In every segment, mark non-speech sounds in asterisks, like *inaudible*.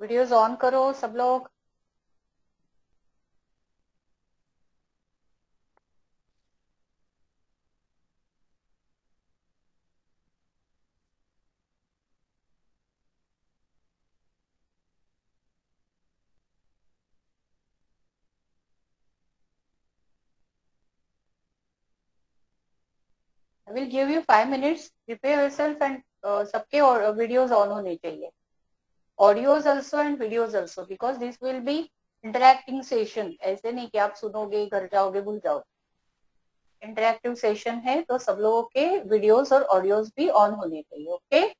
Videos on करो, सब लोग। I will give you five minutes prepare yourself and सबके वीडियोस ऑन होने चाहिए। Audios also and videos also because this will be interacting session ऐसे नहीं कि आप सुनोगे, घर जाओगे, भूल जाओगे इंटरेक्टिव सेशन है तो सब लोगों के वीडियोज़ और ऑडियोज भी ऑन होने चाहिए ओके okay?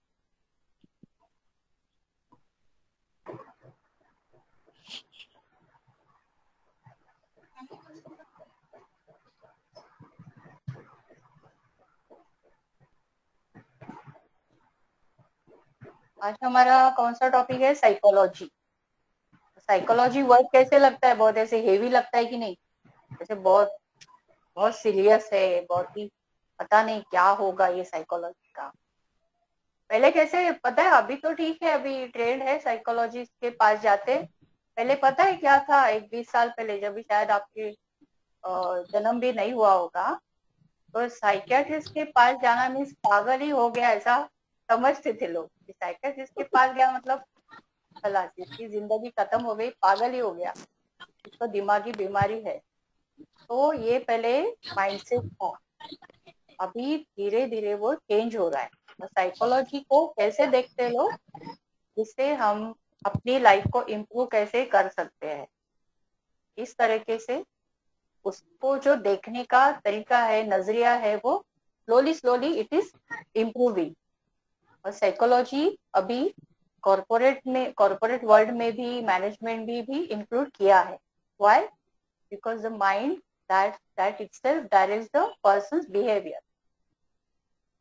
आज हमारा कौन सा टॉपिक है? साइकोलॉजी साइकोलॉजी वर्ड कैसे लगता है? बहुत ऐसे हेवी लगता है कि नहीं? जैसे बहुत बहुत सीरियस है, बहुत ही पता नहीं क्या होगा ये साइकोलॉजी का। पहले कैसे, पता है, अभी तो ठीक है, अभी ट्रेंड है साइकोलॉजिस्ट के पास जाते। पहले पता है क्या था? एक बीस साल पहले जब भी शायद आपके जन्म भी नहीं हुआ होगा तो साइकियाट्रिस्ट के पास जाना मीन्स पागल ही हो गया ऐसा समझते थे लोग। साइकियाट्रिस्ट के पास गया मतलब इसकी ज़िंदगी खत्म हो गई, पागल ही हो गया। इसको दिमागी बीमारी है। तो ये पहले माइंडसेट था अभी धीरे धीरे वो चेंज हो रहा है। साइकोलॉजी को कैसे देखते लोग? जिससे हम अपनी लाइफ को इम्प्रूव कैसे कर सकते हैं। इस तरीके से उसको जो देखने का तरीका है, नज़रिया है, वो slowly slowly it is improving और साइकोलॉजी अभी कॉरपोरेट में कॉरपोरेट वर्ल्ड में भी मैनेजमेंट भी भी इंक्लूड किया है। Why because the mind that that itself directs the person's behaviour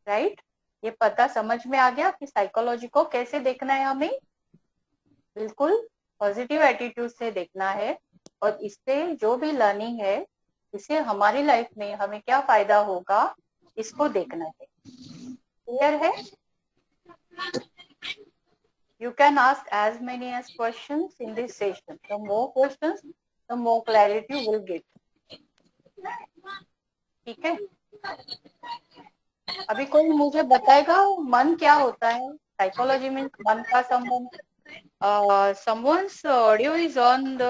right ये पता समझ में आ गया कि साइकोलॉजी को कैसे देखना है हमें? बिल्कुल पॉजिटिव एटीट्यूड से देखना है और इससे जो भी लर्निंग है, इसे हमारी लाइफ में हमें क्या फ़ायदा होगा? इसको देखना है। क्लियर है? you can ask as many as questions in this session. The more questions, the more clarity will get. ठीक है? अभी कोई मुझे बताएगा मन क्या होता है? साइकोलॉजी में मन का संबंध। Someone's audio is on the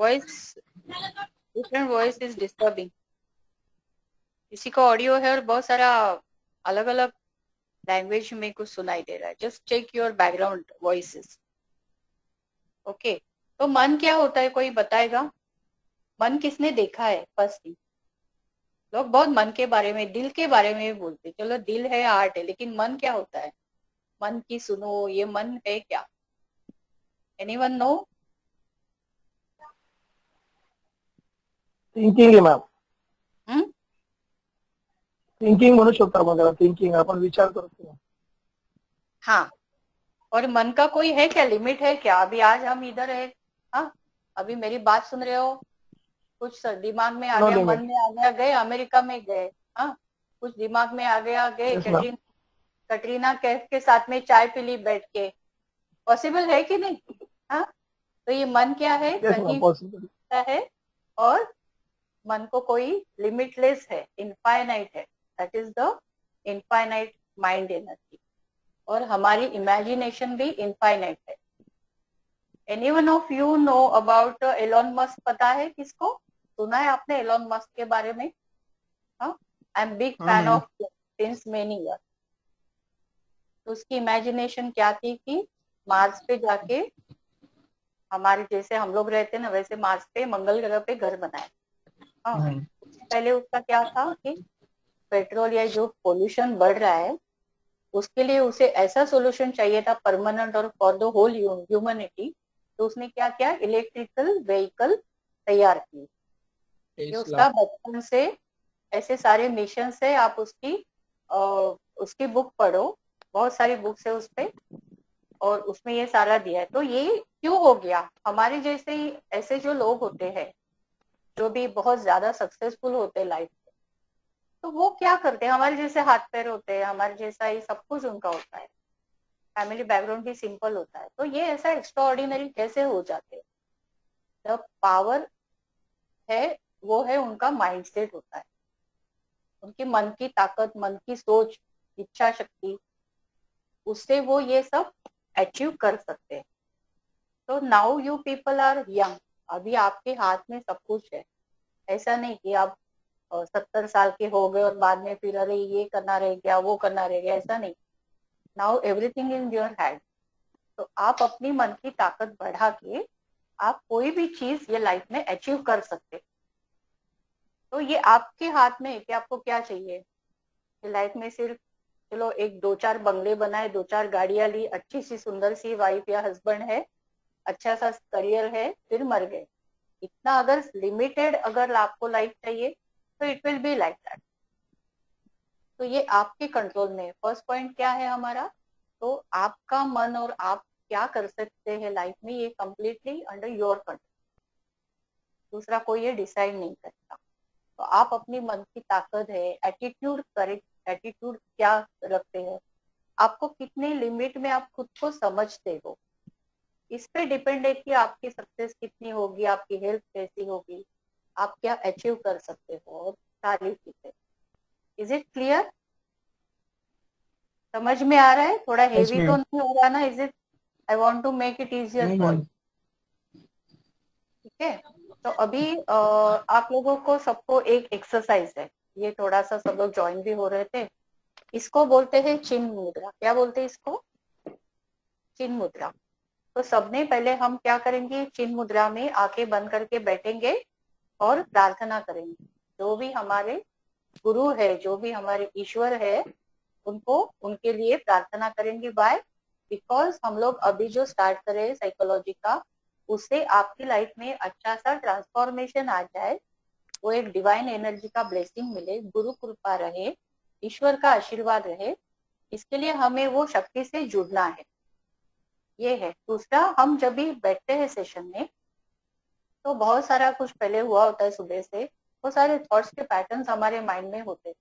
voice different voice is disturbing किसी का ऑडियो है और बहुत सारा अलग अलग लैंग्वेज में कुछ सुनाई दे रहा है। Just check your background voice okay तो मन क्या होता है? कोई बताएगा? मन किसने देखा है? फ़र्स्ट थिंग लोग बहुत मन के बारे में दिल के बारे में भी बोलते चलो दिल है आर्ट है लेकिन मन क्या होता है? मन की सुनो ये मन है क्या? Anyone know thinking ma'am thinking म्हणू शकतो आपण त्याला थिंकिंग आपण विचार करतो. हाँ. और मन का कोई है क्या? लिमिट है क्या? अभी आज हम इधर है। हाँ? अभी मेरी बात सुन रहे हो? कुछ दिमाग में आ गया. मन में आ गया गए अमेरिका में गए। हाँ? कुछ दिमाग में आ गया गए। Yes, कटरीना कटरीना कैफ के साथ में चाय पी ली बैठ के। पॉसिबल है कि नहीं? हाँ? तो ये मन क्या है? है और मन को कोई लिमिटलेस है इनफाइनाइट है। That is the infinite mind energy और हमारी इमेजिनेशन भी इनफाइनाइट है. Anyone of you know about Elon Musk पता है किसको? सुना है आपने एलॉन मस्क के बारे में? I am big fan. Of since many year तो उसकी इमेजिनेशन क्या थी कि मार्स पे जाके हमारे जैसे हम लोग रहते हैं ना वैसे मार्स पे मंगल ग्रह पे घर बनाए हाँ। हम्म। पहले उसका क्या था कि पेट्रोल या जो पोल्यूशन बढ़ रहा है उसके लिए उसे ऐसा सोल्यूशन चाहिए था परमानेंट और फॉर द होल ह्यूमनिटी तो उसने क्या किया? इलेक्ट्रिकल व्हीकल तैयार की। ये उसका बचपन से ऐसे सारे मिशन से आप उसकी आ, उसकी बुक पढ़ो बहुत सारी बुक्स है उस पे और उसमें ये सारा दिया है। तो ये क्यों हो गया? हमारे जैसे ही ऐसे जो लोग होते हैं जो भी बहुत ज़्यादा सक्सेसफुल होते लाइफ तो वो क्या करते हैं? हमारे जैसे हाथ पैर होते हैं, हमारे जैसा ही सब कुछ उनका होता है। फैमिली बैकग्राउंड भी सिंपल होता है। तो ये ऐसा एक्स्ट्रा ऑर्डिनरी कैसे हो जाते हैं? द पावर है, वो है उनका माइंड सेट होता है। उनकी मन की ताकत, मन की सोच, इच्छा शक्ति, उससे वो ये सब अचीव कर सकते हैं। तो now you people are young अभी आपके हाथ में सब कुछ है। ऐसा नहीं कि आप सत्तर साल के हो गए और बाद में फिर, अरे, ये करना रह गया, वो करना रह गया। ऐसा नहीं। Now everything in your hand तो आप अपनी मन की ताकत बढ़ा के आप कोई भी चीज़ ये लाइफ में अचीव कर सकते तो ये आपके हाथ में है कि आपको क्या चाहिए? लाइफ में सिर्फ़, चलो, एक दो चार बंगले बनाए दो चार गाड़ियाँ ली अच्छी सी सुंदर सी वाइफ या हस्बैंड है अच्छा सा करियर है, फिर मर गए। इतना अगर लिमिटेड अगर आपको लाइफ चाहिए तो it will be like that तो ये आपके कंट्रोल में फ़र्स्ट पॉइंट क्या है हमारा? तो आपका मन और आप क्या कर सकते हैं लाइफ में ये कंप्लीटली अंडर योर कंट्रोल दूसरा कोई ये डिसाइड नहीं करता। तो आप अपनी मन की ताकत है एटीट्यूड करेक्ट एटीट्यूड क्या रखते हैं? आपको कितने लिमिट में आप खुद को समझते हो? इस पे डिपेंड है कि आपकी सक्सेस कितनी होगी, आपकी हेल्थ कैसी होगी। आप क्या अचीव कर सकते हो और चीज़ें इज़ इट क्लियर समझ में आ रहा है? थोड़ा हेवी तो नहीं हो रहा ना is it I want to make it easier ठीक है? तो अभी आ, आप लोगों को सबको एक एक्सरसाइज है। ये थोड़ा सा सब लोग ज्वाइन भी हो रहे थे। इसको बोलते हैं चिन्ह मुद्रा। क्या बोलते हैं इसको? चिन्ह मुद्रा। तो सबने पहले हम क्या करेंगे? चिन्ह मुद्रा में आके बंद करके बैठेंगे। और प्रार्थना करेंगे। जो भी हमारे गुरु है, जो भी हमारे ईश्वर है, उनको, उनके लिए प्रार्थना करेंगे। बाय बिकॉज़ हम लोग अभी जो स्टार्ट कर साइकोलॉजी का, उससे आपकी लाइफ में अच्छा सा ट्रांसफॉर्मेशन आ जाए। वो एक डिवाइन एनर्जी का ब्लेसिंग मिले, गुरु कृपा रहे, ईश्वर का आशीर्वाद रहे, इसके लिए हमें वो शक्ति से जुड़ना है। ये है। दूसरा, हम जब भी बैठते हैं सेशन में तो बहुत सारा कुछ पहले हुआ होता है सुबह से। वो सारे थॉट्स के पैटर्न्स हमारे माइंड में होते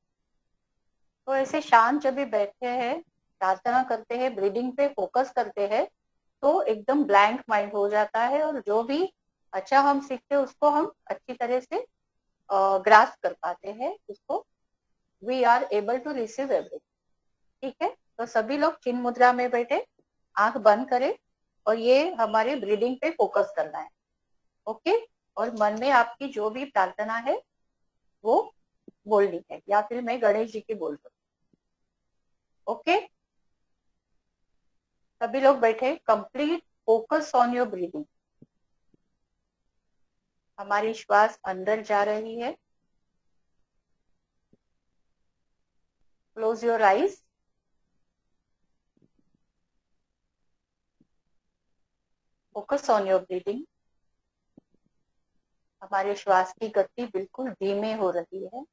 तो ऐसे शांत जब भी बैठते हैं, प्रार्थना करते हैं ब्रीडिंग पे फोकस करते हैं तो एकदम ब्लैंक माइंड हो जाता है और जो भी अच्छा हम सीखते हैं, उसको हम अच्छी तरह से ग्रास कर पाते हैं। उसको we are able to receive everything ठीक है? तो सभी लोग चिन्ह मुद्रा में बैठे, आँख बंद करें और ये हमारे ब्रीडिंग पे फोकस करना है। ओके? और मन में आपकी जो भी प्रार्थना है, वो बोलनी है, या फिर मैं गणेश जी की बोल सकती ओके? सभी लोग बैठे complete focus on your breathing हमारी श्वास अंदर जा रही है। Close your eyes focus on your breathing हमारे श्वास की गति बिल्कुल धीमे हो रही है।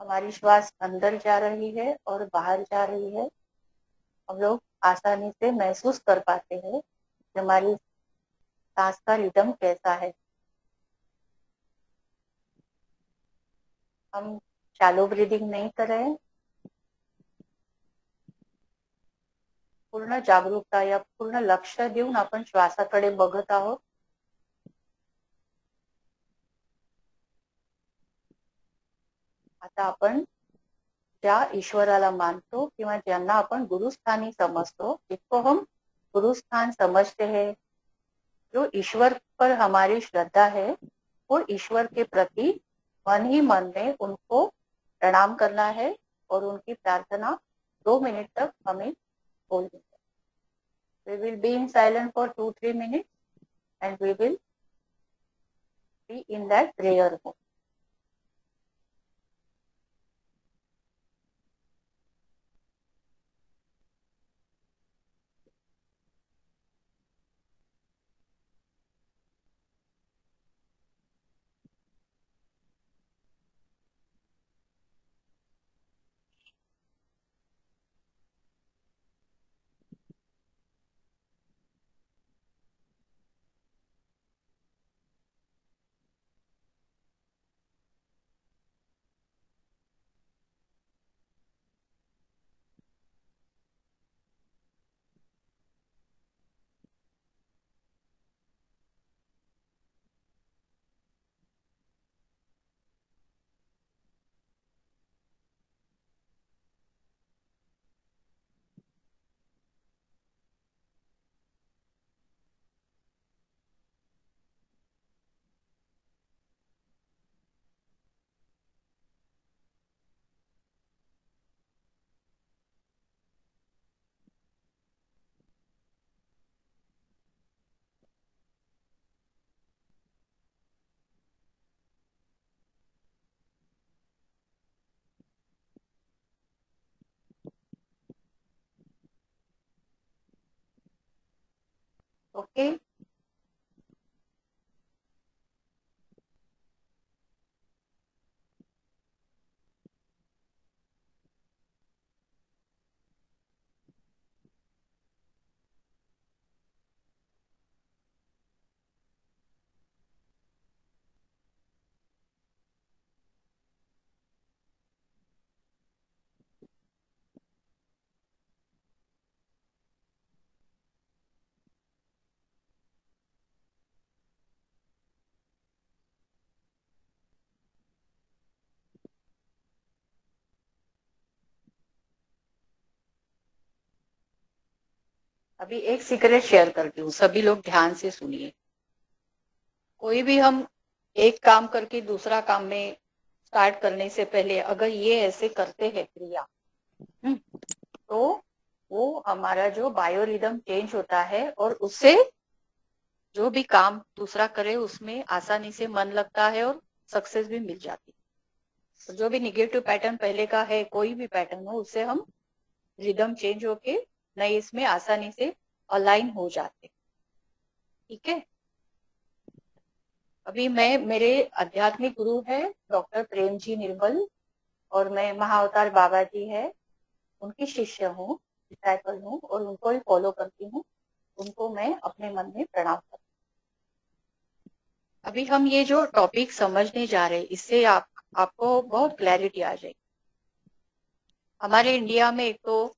हमारी श्वास अंदर जा रही है और बाहर जा रही है। हम लोग आसानी से महसूस कर पाते हैं कि हमारी सांस का रिदम कैसा है। हम शैलो ब्रीदिंग नहीं कर रहे हैं। पूर्ण जागरूकता या पूर्ण लक्ष देऊन आपण श्वासाकडे बघत आहोत. आता आपण ज्या ईश्वराला मानतो किंवा ज्यांना आपण गुरुस्थानी समझतो जिसको हम गुरुस्थान समझते हैं, जो ईश्वर पर हमारी श्रद्धा है, वो ईश्वर के प्रति मन ही मन में उनको प्रणाम करना है और उनकी प्रार्थना दो मिनट तक हमें hold it. We will be in silence for two, three minutes and we will be in that prayer mode. Okay अभी एक सीक्रेट शेयर करती हूँ सभी लोग ध्यान से सुनिए। कोई भी हम एक काम करके दूसरा काम में स्टार्ट करने से पहले अगर ये ऐसे करते हैं क्रिया हम्म, तो वो हमारा जो बायोरिदम चेंज होता है और उससे जो भी काम दूसरा करे उसमें आसानी से मन लगता है और सक्सेस भी मिल जाती है। तो जो भी निगेटिव पैटर्न पहले का है कोई भी पैटर्न हो उससे हम रिदम चेंज होके नए इसमें आसानी से अलाइन हो जाते। ठीक है? अभी मैं, मेरे आध्यात्मिक गुरु है डॉक्टर प्रेम जी निर्मल और मैं महाअवतार बाबा जी है। उनकी शिष्य हूँ डिसाइपल हूँ और उनको ही फॉलो करती हूँ। उनको मैं अपने मन में प्रणाम करती हूँ। अभी हम ये जो टॉपिक समझने जा रहे इससे आप, आपको बहुत क्लैरिटी आ जाएगी। हमारे इंडिया में एक तो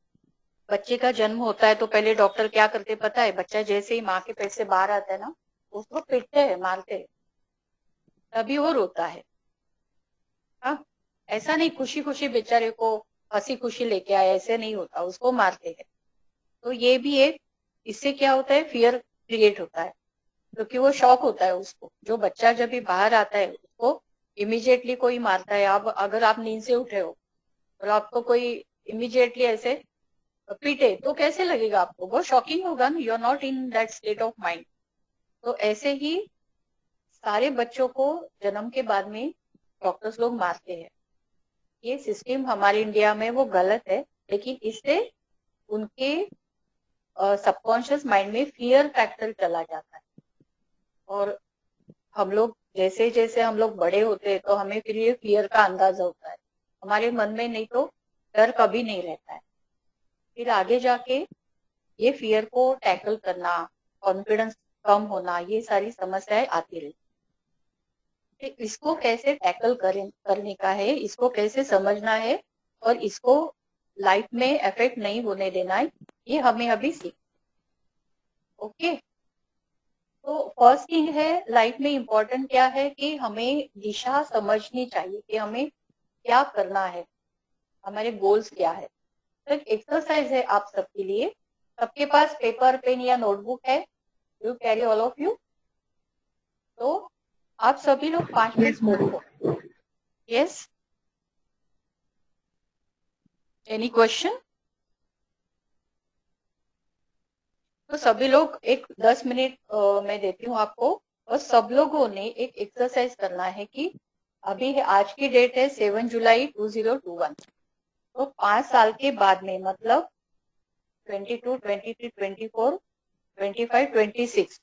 बच्चे का जन्म होता है तो पहले डॉक्टर क्या करते पता है? बच्चा जैसे ही माँ के पेट से बाहर आता है ना उसको पीटते हैं, मारते हैं। तभी वो रोता है। हाँ ऐसा नहीं खुशी खुशी बेचारे को हँसी खुशी लेके आया ऐसे नहीं होता, उसको मारते हैं। तो ये भी एक, इससे क्या होता है? फियर क्रिएट होता है। क्योंकि तो वो शौक होता है उसको। जो बच्चा जब भी बाहर आता है, उसको इमिजिएटली कोई मारता है। आप अगर आप नींद से उठे हो, और आपको कोई इमीडिएटली ऐसे पीटे तो कैसे लगेगा आपको? बहुत शॉकिंग होगा ना you are not in that state of mind तो ऐसे ही सारे बच्चों को जन्म के बाद में डॉक्टर्स लोग मारते हैं। ये सिस्टम हमारे इंडिया में वो गलत है, लेकिन इससे उनके सबकॉन्शियस माइंड में फियर फैक्टर चला जाता है। और हम लोग जैसे जैसे हम लोग बड़े होते हैं तो हमें फिर ये फियर का अंदाज़ा होता है। हमारे मन में नहीं तो डर कभी नहीं रहता है। फिर आगे जाके ये फियर को टैकल करना कॉन्फिडेंस कम होना, ये सारी समस्याएँ आती रहती इसको कैसे टैकल करें, करने का है, इसको कैसे समझना है और इसको लाइफ में इफ़ेक्ट नहीं होने देना है, ये हमें अभी सीख। ओके तो फ़र्स्ट थिंग है लाइफ में इम्पोर्टेंट क्या है कि हमें दिशा समझनी चाहिए कि हमें क्या करना है, हमारे गोल्स क्या है। तो एक एक्सरसाइज है आप सबके लिए। सबके पास पेपर पेन या नोटबुक है। You carry all of you तो आप सभी लोग पाँच मिनट बोलो यस एनी क्वेश्चन तो सभी लोग एक दस मिनट मैं देती हूँ आपको। और सब लोगों ने एक एक्सरसाइज करना है कि अभी है, आज की डेट है seven July two zero two one तो पाँच साल के बाद में मतलब twenty two twenty three twenty four twenty five twenty six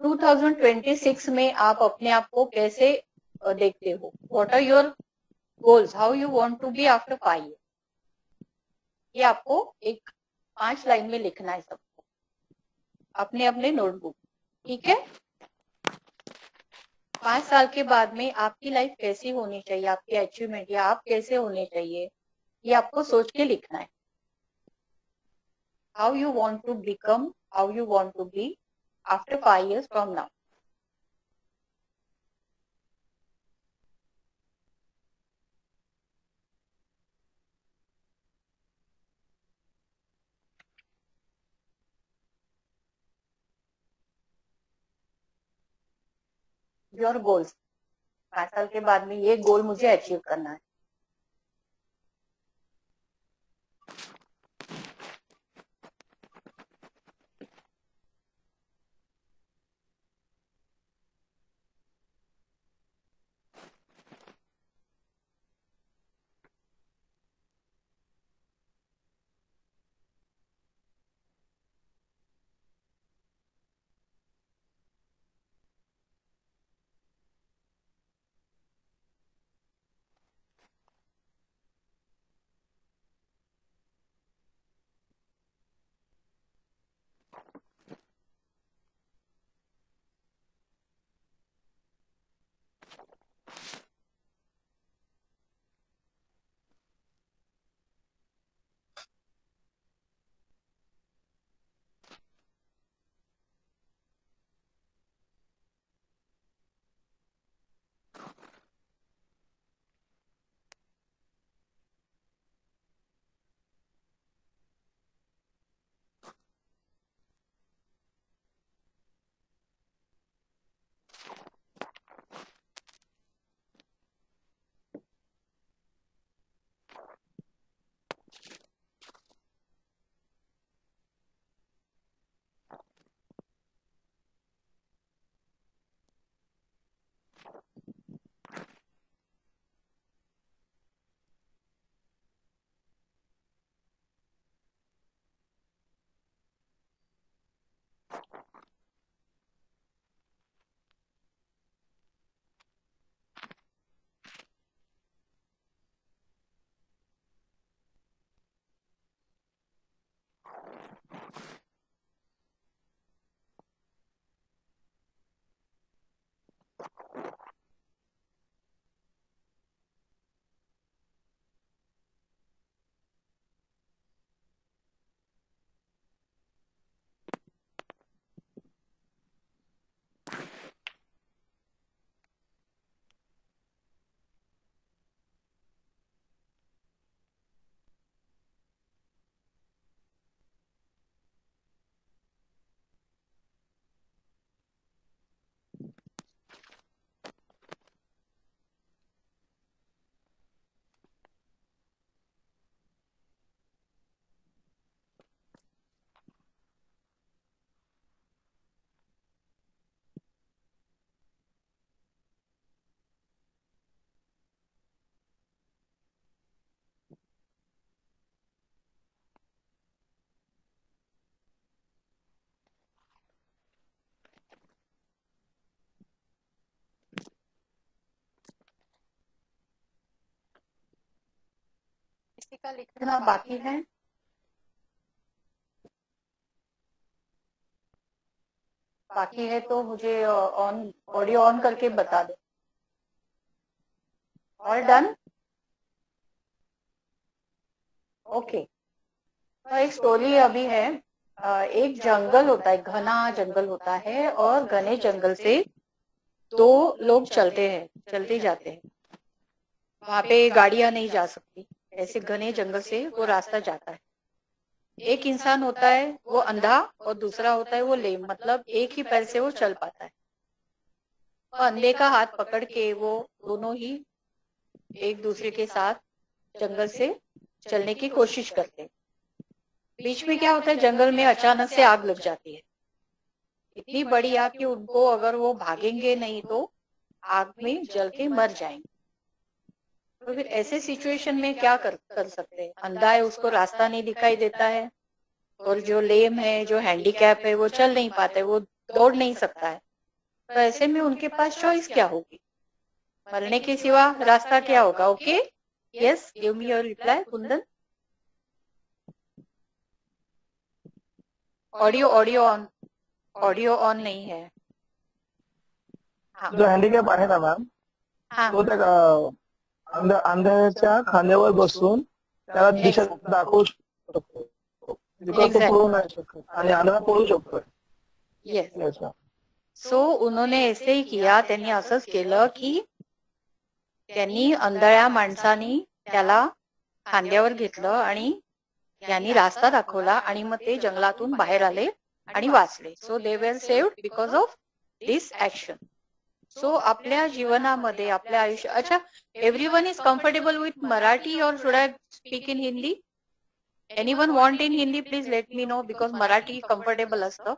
two thousand twenty six में आप अपने आप को कैसे देखते हो? What are your goals how you want to be after five ये आपको एक पाँच लाइन में लिखना है सबको। अपने अपने नोटबुक ठीक है? पाँच साल के बाद में आपकी लाइफ कैसी होनी चाहिए? आपकी अचीवमेंट या आप कैसे होने चाहिए? ये आपको सोच के लिखना है। How you want to become how you want to be after five years from now your goals पाँच साल के बाद में ये गोल मुझे अचीव करना है। का लिखना बाकी है। बाकी है तो मुझे ऑन ऑडियो ऑन करके बता दो। ऑल डन ओके तो एक स्टोरी अभी है। एक जंगल होता है घना जंगल होता है और घने जंगल से दो लोग चलते हैं चलते जाते हैं। वहाँ पे गाड़ियाँ नहीं जा सकती। ऐसे घने जंगल से वो रास्ता जाता है। एक इंसान होता है, वो अंधा और दूसरा होता है, वो लेम मतलब एक ही पैर से वो चल पाता है। तो अंधे का हाथ पकड़ के वो दोनों ही एक दूसरे के साथ जंगल से चलने की कोशिश करते हैं। बीच में क्या होता है, जंगल में अचानक से आग लग जाती है। इतनी बड़ी आग कि उनको अगर वो भागेंगे नहीं तो आग में जल के मर जाएँगे। तो फिर ऐसे सिचुएशन में क्या कर कर सकते हैं? अंधा है उसको रास्ता नहीं दिखाई देता है। और जो लेम है जो हैंडीकैप है वो चल नहीं पाता है वो दौड़ नहीं सकता है। तो ऐसे में उनके पास चॉइस क्या होगी? मरने के सिवा रास्ता क्या होगा? Okay yes give me your reply Kundan. Audio audio on audio on नहीं है। हाँ। जो हँडिकॅप आहे ना मैम हाँ। तो अंध- अंधाच्या खांद्यावर बसून त्याला दिशा दाखवू शकतो. तो Exactly. पळू नाही शकत आणि आंधळा पळू शकतोय. येस. सो उन्होंने ऐसे ही किया. त्यांनी असंच केलं की त्यांनी अंधळ्या माणसानी त्याला खांद्यावर घेतलं आणि त्यांनी रास्ता दाखवला आणि मग ते जंगलातून बाहेर आले आणि वाचले. So they were saved because of this action so आपल्या जीवनामध्ये आपल्या आयुष्य अच्छा everyone is comfortable with Marathi और should I speak in Hindi anyone want in Hindi please let me know because Marathi comfortable असतं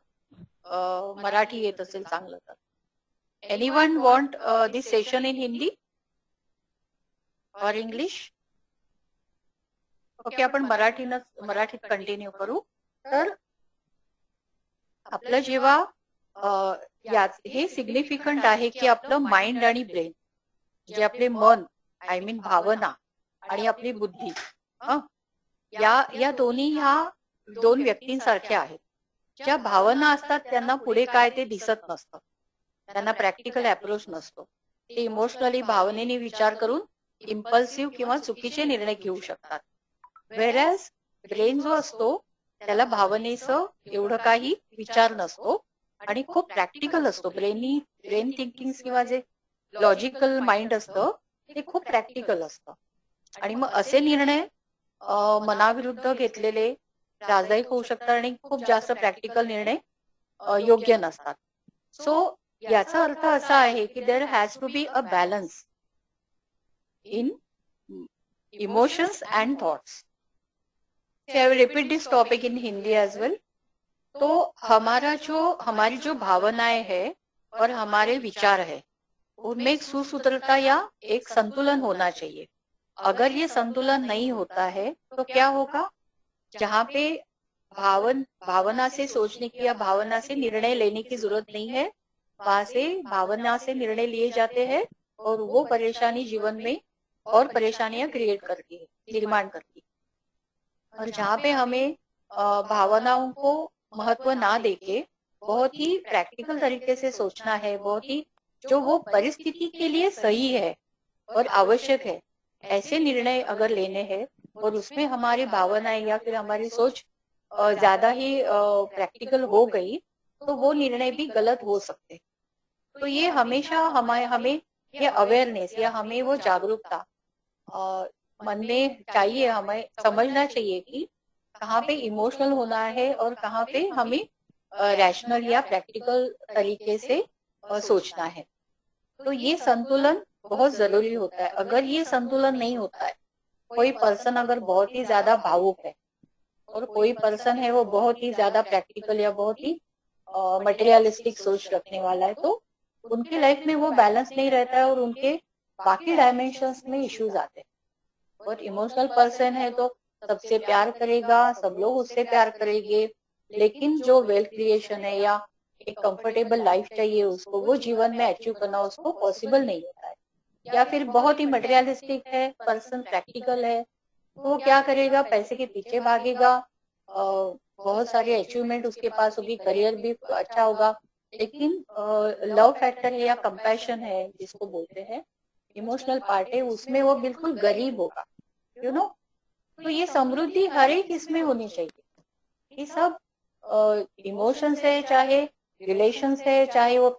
मराठी येत असेल चांगलं तर. Anyone want this session in Hindi और इंग्लिश ओके आपण मराठीनच मराठीत कंटिन्यू करू. तर आपलं जेव्हा यात हे सिग्निफिकंट आहे की आपलं माइंड आणि ब्रेन जे आपले मन आय मीन भावना आणि आपली बुद्धी या या दोन्ही ह्या दोन व्यक्तींसारख्या आहेत. ज्या भावना असतात त्यांना पुढे काय ते दिसत नसतं. त्यांना प्रॅक्टिकल अप्रोच नसतो. ते इमोशनली भावनेने विचार करून इम्पल्सिव्ह किंवा चुकीचे निर्णय घेऊ शकतात. वेरॅज ब्रेन जो असतो त्याला भावनेचं एवढं काही विचार नसतो. आणि खूप प्रॅक्टिकल असतो. ब्रेनी ब्रेन थिंकिंग किंवा जे लॉजिकल माइंड असतं ते खूप प्रॅक्टिकल असतं. आणि मग असे निर्णय मनाविरुद्ध घेतलेले त्रासदायक होऊ शकतात आणि खूप जास्त प्रॅक्टिकल निर्णय योग्य नसतात. सो याचा अर्थ असा आहे की there has to be a balance in emotions and thoughts repeat this topic in Hindi as well तो हमारा जो, हमारी जो भावनाएँ है और हमारे विचार है, उनमें एक सुसूत्रता या एक संतुलन होना चाहिए। अगर ये संतुलन नहीं होता है तो क्या होगा? जहाँ पे भावन, भावना से सोचने की या भावना से निर्णय लेने की ज़रूरत नहीं है, वहाँ से भावना से निर्णय लिए जाते हैं और वो परेशानी जीवन में और परेशानियाँ क्रिएट करती है, निर्माण करती है। और जहाँ पे हमें भावनाओं को महत्व ना देके बहुत ही प्रैक्टिकल तरीके से सोचना है, बहुत ही जो वो परिस्थिति के लिए सही है और आवश्यक है। ऐसे निर्णय अगर लेने हैं और उसमें हमारी भावनाएँ या फिर हमारी सोच ज़्यादा ही प्रैक्टिकल हो गई तो वो निर्णय भी गलत हो सकते तो ये हमेशा हमारे, हमें ये अवेयरनेस या हमें वो जागरूकता मन में चाहिए, हमें समझना चाहिए कि कहाँ पे इमोशनल होना है और कहाँ पे हमें रैशनल या प्रैक्टिकल तरीके से सोचना है। तो ये संतुलन बहुत ज़रूरी होता है। अगर ये संतुलन नहीं होता है, कोई पर्सन अगर बहुत ही ज़्यादा भावुक है और कोई पर्सन है वो बहुत ही ज़्यादा प्रैक्टिकल या बहुत ही मटेरियलिस्टिक सोच रखने वाला है तो उनकी लाइफ में वो बैलेंस नहीं रहता है और उनके बाकी डायमेंशन में इश्यूज़ आते हैं। और इमोशनल पर्सन है तो सबसे प्यार करेगा, सब लोग उससे प्यार करेंगे। लेकिन जो वेल्थ क्रिएशन है या एक कंफर्टेबल लाइफ चाहिए उसको, वो जीवन में अचीव करना उसको पॉसिबल नहीं होता है। या फिर बहुत ही मटेरियलिस्टिक है पर्सन प्रैक्टिकल है तो वो क्या करेगा, पैसे के पीछे भागेगा। बहुत सारे अचीवमेंट उसके पास होगी करियर भी अच्छा होगा। लेकिन लव फैक्टर है या कंपैशन है, जिसको बोलते हैं इमोशनल पार्ट है, उसमें वो बिल्कुल गरीब होगा। यू नो तो ये समृद्धि हर एक इसमें होनी चाहिए। ये सब इमोशंस है, चाहे रिलेशन है, चाहे वो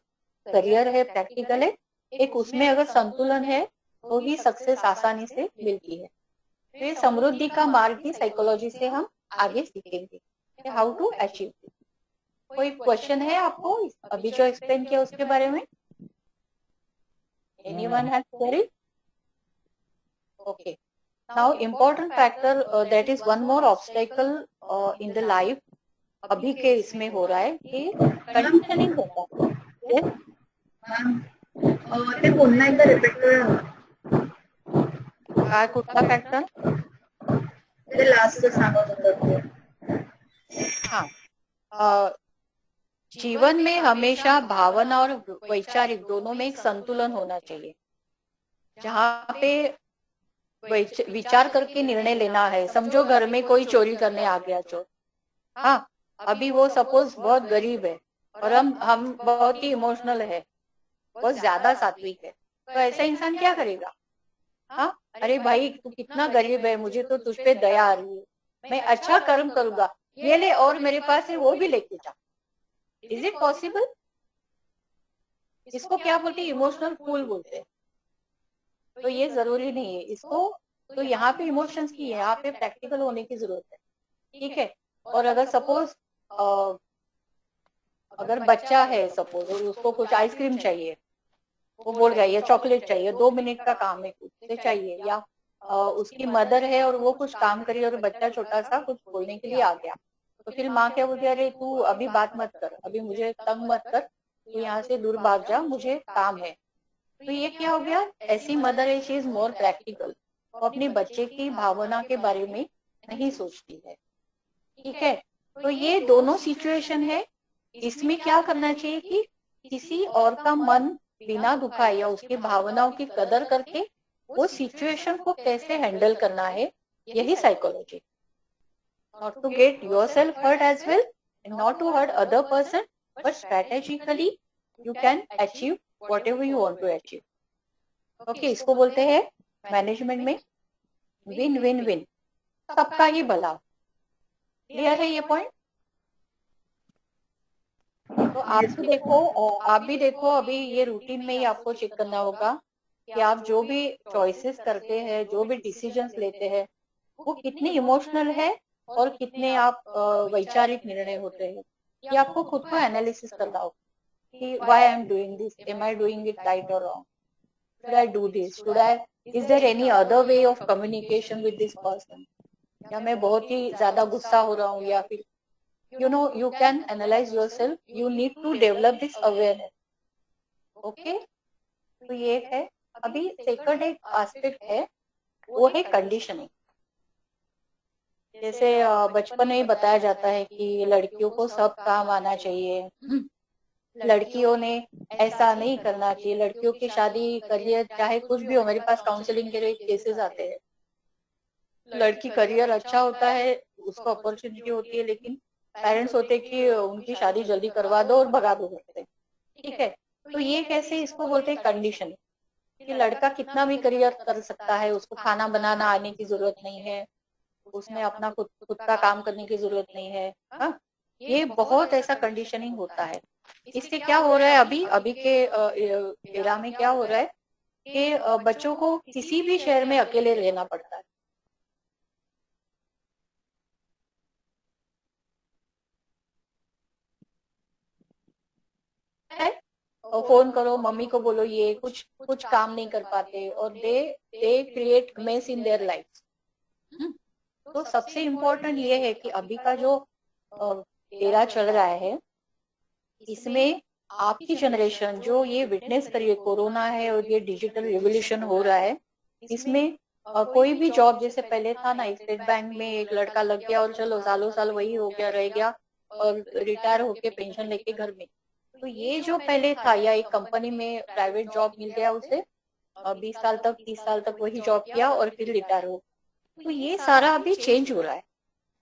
करियर है प्रैक्टिकल है, एक उसमें अगर संतुलन है तो ही सक्सेस आसानी से मिलती है। तो ये समृद्धि का मार्ग ही साइकोलॉजी से हम आगे सीखेंगे हाउ टू अचीव कोई क्वेश्चन है आपको? अभी जो एक्सप्लेन किया उसके बारे में? Anyone has query? Okay now important factor uh, that is one more obstacle uh, in the life अभी के इसमें हो रहा है कि कंडीशनिंग होता है। ते पुन्हा एकदा रिपीट करा काय कुठला फॅक्टर ते लास्ट सांगत होतं हाँ जीवन में हमेशा भावना और वैचारिक दोनों में एक संतुलन होना चाहिए। जहाँ पे विचार करके निर्णय लेना है। समझो घर में कोई चोरी करने आ गया, चोर। हाँ अभी वो सपोज़ बहुत गरीब है और हम हम बहुत ही इमोशनल है, बहुत ज़्यादा सात्विक है तो ऐसा इंसान क्या करेगा? हाँ अरे भाई, तू कितना गरीब है, मुझे तो तुझ पे दया आ रही है। मैं अच्छा कर्म करूँगा, ये ले और मेरे पास है, वो भी लेके जा। इज़ इट पॉसिबल इसको क्या बोलते इमोशनल फूल बोलते हैं। तो ये ज़रूरी नहीं है। इसको तो यहाँ पे इमोशंस की है यहाँ पे प्रैक्टिकल होने की ज़रूरत है। ठीक है। और अगर सपोज़ अगर बच्चा है सपोज़ और उसको कुछ आइसक्रीम चाहिए वो बोल रहा है या चॉकलेट चाहिए दो मिनट का काम है कुछ से चाहिए या उसकी मदर है और वो कुछ काम करी और बच्चा छोटा सा कुछ बोलने के लिए आ गया। तो फिर माँ क्या बोलती अरे तू अभी बात मत कर अभी मुझे तंग मत कर तू यहाँ से दूर भाग जा मुझे काम है। तो ये क्या हो गया? ऐसी मदर है शी इज़ मोर प्रैक्टिकल। वो अपने बच्चे की भावना के बारे में नहीं सोचती है। ठीक है? तो ये दोनों सिचुएशन है। इसमें क्या करना चाहिए कि किसी और का मन बिना दुखाए या उसकी भावनाओं की कदर करके वो सिचुएशन को कैसे हैंडल करना है, यही psychology not to get yourself hurt as well and not to hurt other person, but strategically you can achieve whatever you want to achieve. okay इसको बोलते हैं मैनेजमेंट में विन विन विन सबका ही भला। क्लियर है ये पॉइंट तो आप भी देखो और आप भी देखो अभी ये रूटीन में ही आपको चेक करना होगा कि आप जो भी चॉइसेस करते हैं जो भी डिसीजंस लेते हैं वो कितने इमोशनल है और कितने आप वैचारिक निर्णय होते हैं। ये आपको खुद को एनालिसिस करना होगा। कि why I am doing this am I doing it right और wrong should I do this should I is there any other way of communication with this person या मैं बहुत ही ज़्यादा गुस्सा हो रहा हूँ या फिर you know you can analyze yourself you need to develop this awareness okay तो ये है। अभी सेकंड एक एस्पेक्ट है वो है कंडीशनिंग जैसे बचपन में ही बताया जाता है कि लड़कियों को सब काम आना चाहिए। लड़कियों ने ऐसा नहीं करना चाहिए। लड़कियों की शादी करियर चाहे कुछ भी हो मेरे पास काउंसलिंग के लिए केसेस आते हैं। लड़की करियर अच्छा होता है उसको अपॉर्चुनिटी होती है लेकिन पेरेंट्स होते कि उनकी शादी जल्दी करवा दो और भगा दो सकते ठीक है? तो ये कैसे इसको बोलते हैं कंडीशन कि लड़का कितना भी करियर कर सकता है उसको खाना बनाना आने की ज़रूरत नहीं है उसमें अपना खुद खुद का काम करने की ज़रूरत नहीं है हा? ये बहुत ऐसा कंडीशनिंग होता है। इससे क्या हो रहा है अभी? अभी के एरा में क्या हो रहा है? कि बच्चों को किसी भी शहर में अकेले रहना पड़ता है। फ़ोन करो, मम्मी को बोलो, ये कुछ कुछ काम नहीं कर पाते और they they create mess in their life तो सबसे इम्पोर्टेंट ये है कि अभी का जो एरा चल रहा है इसमें आपकी जनरेशन जो ये विटनेस करिए कोरोना है और ये डिजिटल रिवोल्यूशन हो रहा है, इसमें कोई भी जॉब जैसे पहले था ना स्टेट बैंक में एक लड़का लग गया और चलो सालों साल वही हो गया, रह गया और रिटायर होके पेंशन लेके घर में। तो ये जो पहले था, या एक कंपनी में प्राइवेट जॉब मिल गया उसे बीस साल तक, तीस साल तक वही जॉब किया और फिर रिटायर हो। तो ये सारा अभी चेंज हो रहा है।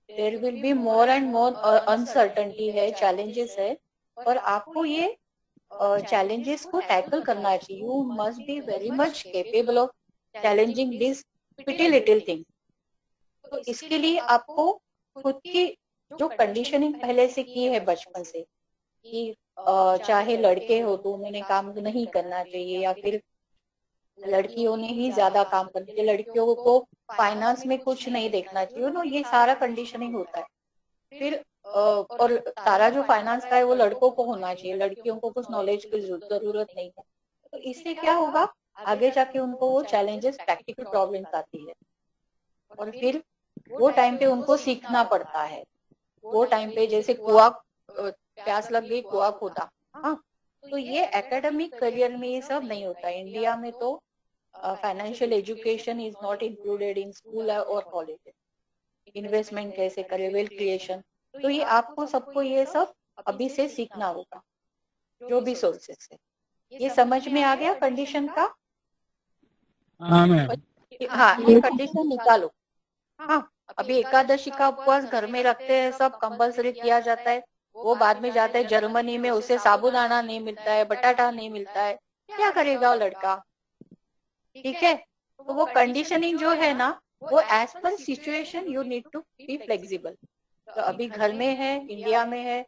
There will be more and more uncertainty है चैलेंजेस है। और आपको ये चैलेंजेस को टैकल करना चाहिए। You must be very much capable of challenging this petty little thing तो इसके लिए आपको खुद की जो कंडीशनिंग पहले से की है बचपन से, कि चाहे लड़के हो तो उन्होंने काम नहीं करना चाहिए या फिर लड़कियों ने ही ज़्यादा काम करना चाहिए लड़कियों को फाइनेंस में कुछ नहीं देखना चाहिए। नो ये सारा कंडीशनिंग होता है। फिर और सारा जो फाइनेंस का है वो लड़कों को होना चाहिए, लड़कियों को कुछ नॉलेज की ज़रूरत नहीं है। तो इससे क्या होगा? आगे जाके उनको वो चैलेंजेस प्रैक्टिकल प्रॉब्लम्स आती है। और फिर वो टाइम पे उनको सीखना पड़ता है। वो टाइम पे जैसे कुआ प्यास लग गई, कुआ खोदा। हाँ तो ये एकेडमिक करियर में ये सब नहीं होता। इंडिया में तो financial education is not included in school और कॉलेज इन्वेस्टमेंट कैसे करे? वेल्थ क्रिएशन तो ये आपको सबको ये सब अभी से सीखना होगा जो भी सोर्सेस है। ये समझ में आ गया कंडीशन का? हाँ हाँ ये कंडीशन निकालो। हाँ अभी एकादशी का उपवास घर में रखते हैं सब कंपल्सरी किया जाता है वो बाद में जाता है जर्मनी में उसे साबुदाना नहीं मिलता है बटाटा नहीं मिलता है। क्या करेगा वो लड़का? ठीक है? तो वो कंडीशनिंग जो है ना वो as per situation you need to be flexible तो अभी घर में है इंडिया में है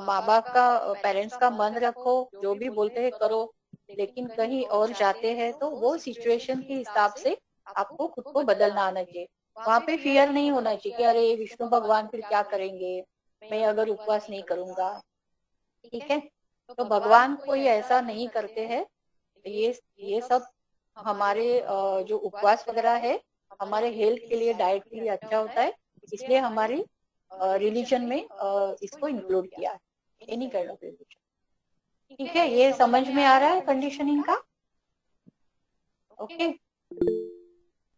माँ बाप का पेरेंट्स का मन रखो जो भी बोलते हैं करो लेकिन कहीं और जाते हैं तो वो सिचुएशन के हिसाब से आपको खुद को बदलना आना चाहिए। वहाँ पे फियर नहीं होना चाहिए कि अरे विष्णु भगवान फिर क्या करेंगे? मैं अगर उपवास नहीं करूँगा ठीक है? तो भगवान कोई ऐसा नहीं करते हैं ये ये सब हमारे जो उपवास वगैरह है। हमारे हेल्थ के लिए डाइट के लिए अच्छा होता है इसलिए हमारी रिलीजन में इसको इंक्लूड किया है। एनी काइंड ऑफ़ रिलीजन ठीक है ये समझ में आ रहा है कंडीशनिंग का? ओके.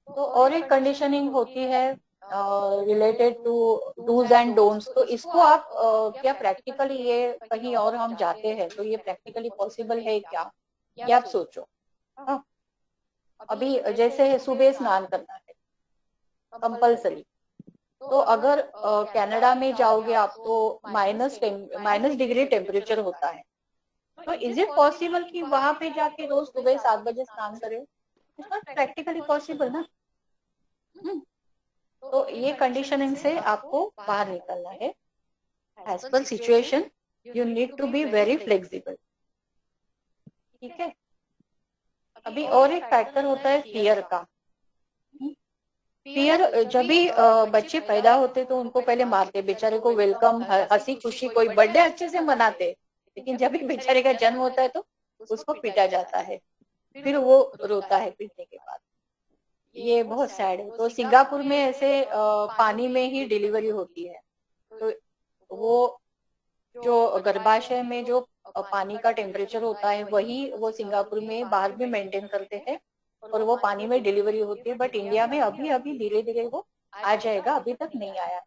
तो और एक कंडीशनिंग होती है related to dos and don'ts तो इसको आप uh, क्या प्रैक्टिकली ये कहीं और हम जाते हैं तो ये प्रैक्टिकली पॉसिबल है क्या? ये आप सोचो। हाँ। अभी जैसे सुबह स्नान करना है कंपल्सरी तो अगर कनाडा में जाओगे आप तो माइनस माइनस डिग्री टेम्परेचर होता है। तो इज़ इट पॉसिबल कि वहाँ पे जाके रोज सुबह सात बजे स्नान करे? नॉट प्रैक्टिकली पॉसिबल ना। हम्म। तो ये कंडीशनिंग से आपको बाहर निकलना है। As per situation you need to be very flexible ठीक है? अभी और एक फैक्टर होता है फियर का। फियर जब भी बच्चे पैदा होते तो उनको पहले मारते, बेचारे को वेलकम हँसी, खुशी, कोई बर्थडे अच्छे से मनाते। लेकिन जब भी बेचारे का जन्म होता है तो उसको पीटा जाता है। फिर वो रोता है पीटने के बाद। ये बहुत सैड है। तो सिंगापुर में ऐसे पानी में ही डिलीवरी होती है। तो वो जो गर्भाशय में जो पानी का टेम्परेचर होता है, वही वो सिंगापुर में बाहर भी मेंटेन करते हैं। और वो पानी में डिलीवरी होती है, बट इंडिया में अभी अभी धीरे धीरे वो आ जाएगा, अभी तक नहीं आया।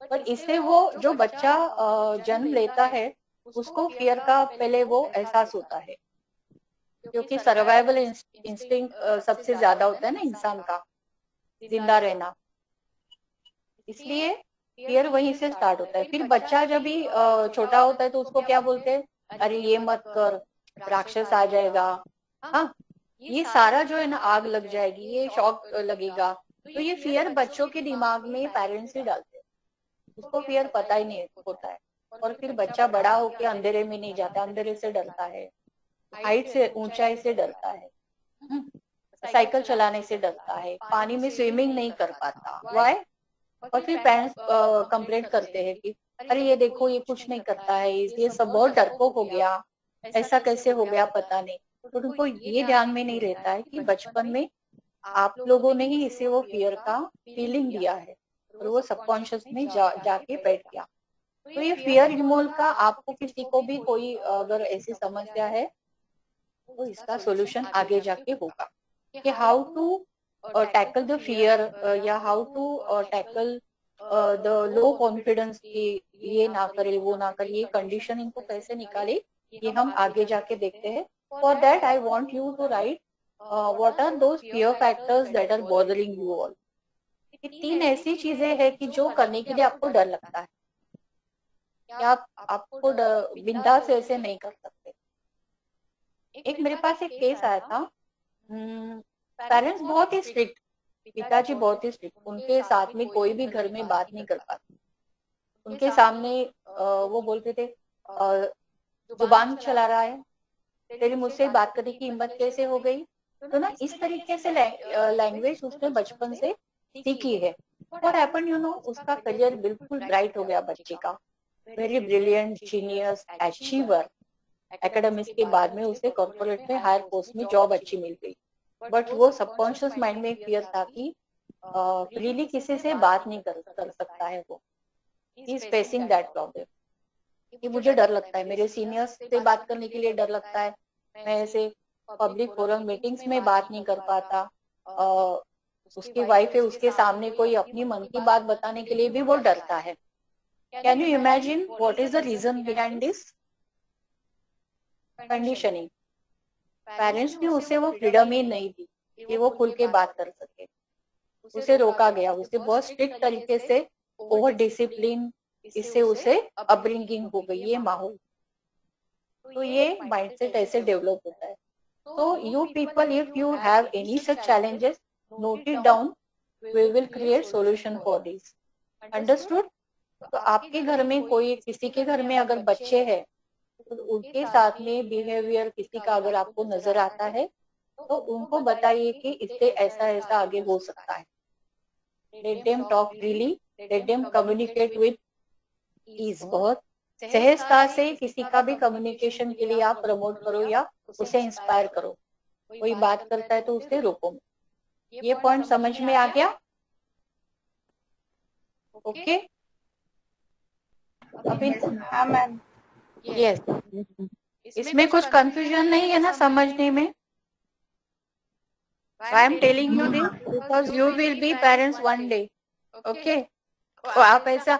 पर इससे वो जो बच्चा जन्म लेता है, उसको फियर का पहले वो एहसास होता है। क्योंकि सर्वाइवल इंस्टिंग सबसे ज़्यादा होता है ना इंसान का, ज़िंदा रहना। इसलिए फियर वहीं से स्टार्ट होता है। फिर बच्चा जब भी छोटा होता है तो उसको क्या बोलते हैं? अरे ये मत कर, राक्षस आ जाएगा। हाँ ये सारा जो है ना आग लग जाएगी, ये शौक लगेगा। तो ये फियर बच्चों के दिमाग में पेरेंट्स ही डालते हैं। उसको फियर पता ही नहीं होता है। और फिर बच्चा बड़ा होके अंधेरे में नहीं जाता, अंधेरे से डरता है। हाइट से, ऊंचाई से डरता है। साइकिल चलाने से डरता है। पानी में स्विमिंग नहीं कर पाता। वाई और फिर पेरेंट्स कंप्लेंट करते हैं कि, अरे, ये देखो, ये कुछ नहीं करता है। ये सब बहुत डरपोक हो गया। ऐसा कैसे हो गया? पता नहीं। तो उनको ये ध्यान में नहीं रहता है कि बचपन में आप लोगों ने ही इसे वो फियर का फीलिंग दिया है और वो सबकॉन्शियस में जा, जाके बैठ गया। तो ये फियर रिमूवल का आपको किसी को भी कोई अगर ऐसी समस्या है तो इसका सोल्यूशन आगे जाके होगा कि how to tackle the fear या how to tackle the low confidence की ये ना करे वो ना करे ये कंडीशन इनको कैसे निकाले ये हम आगे जाके देखते हैं for that I want you to write what are those fear factors that are bothering you all कि तीन ऐसी चीज़ें हैं कि जो करने के लिए आपको डर लगता है। कि आप, आपको बिंदास ऐसे नहीं कर सकते। एक मेरे पास एक केस आया था। पेरेंट्स बहुत ही स्ट्रिक्ट पिताजी बहुत ही स्ट्रिक्ट उनके साथ में कोई भी घर में बात नहीं कर पाता। उनके सामने वो बोलते थे ज़ुबान चला रहा है। तेरी मुझसे बात करने की हिम्मत कैसे हो गई? तो ना इस तरीके से लैंग्वेज उसने बचपन से सीखी है। और हैपन यू नो उसका करियर बिल्कुल ब्राइट हो गया बच्चे का। Very brilliant genius achiever academics के बाद में उसे कॉर्पोरेट में हायर पोस्ट में जॉब अच्छी मिल गई। बट वो सबकॉन्शियस माइंड में एक फियर था कि फ्रीली किसी से बात नहीं कर, कर सकता है वो। इज़ फेसिंग दैट प्रॉब्लम कि मुझे डर लगता है। मेरे सीनियर्स से बात करने के लिए डर लगता है। मैं ऐसे पब्लिक फोरम मीटिंग्स में बात नहीं कर पाता। उसकी वाइफ है, उसके सामने कोई अपनी मन की बात बताने के लिए भी वो डरता है। Can you imagine what is the reason behind this conditioning parents ने उसे वो फ्रीडम ही नहीं दी कि वो खुल के बात कर सके। उसे रोका गया, उसे बहुत स्ट्रिक्ट तरीके से ओवर डिसिप्लिन इससे उसे अपब्रिंगिंग हो गई, ये माहौल। तो ये माइंडसेट ऐसे डेवलप होता है। तो you people if you have any such challenges note it down we will create solution for this understood तो आपके घर में कोई किसी के घर में अगर बच्चे हैं तो उनके साथ में बिहेवियर किसी का अगर आपको नज़र आता है तो उनको बताइए कि इससे ऐसा ऐसा आगे हो सकता है। Let them talk freely let them communicate with is बहुत। सहजता से किसी का भी कम्युनिकेशन के लिए आप प्रमोट करो या उसे इंस्पायर करो। कोई बात करता है तो उसे रोको। ये पॉइंट समझ में आ गया? ओके अभी हाँ मैम यस इसमें कुछ कंफ्यूजन नहीं है ना समझने में? I am telling you this because you will be parents one day okay तो आप ऐसा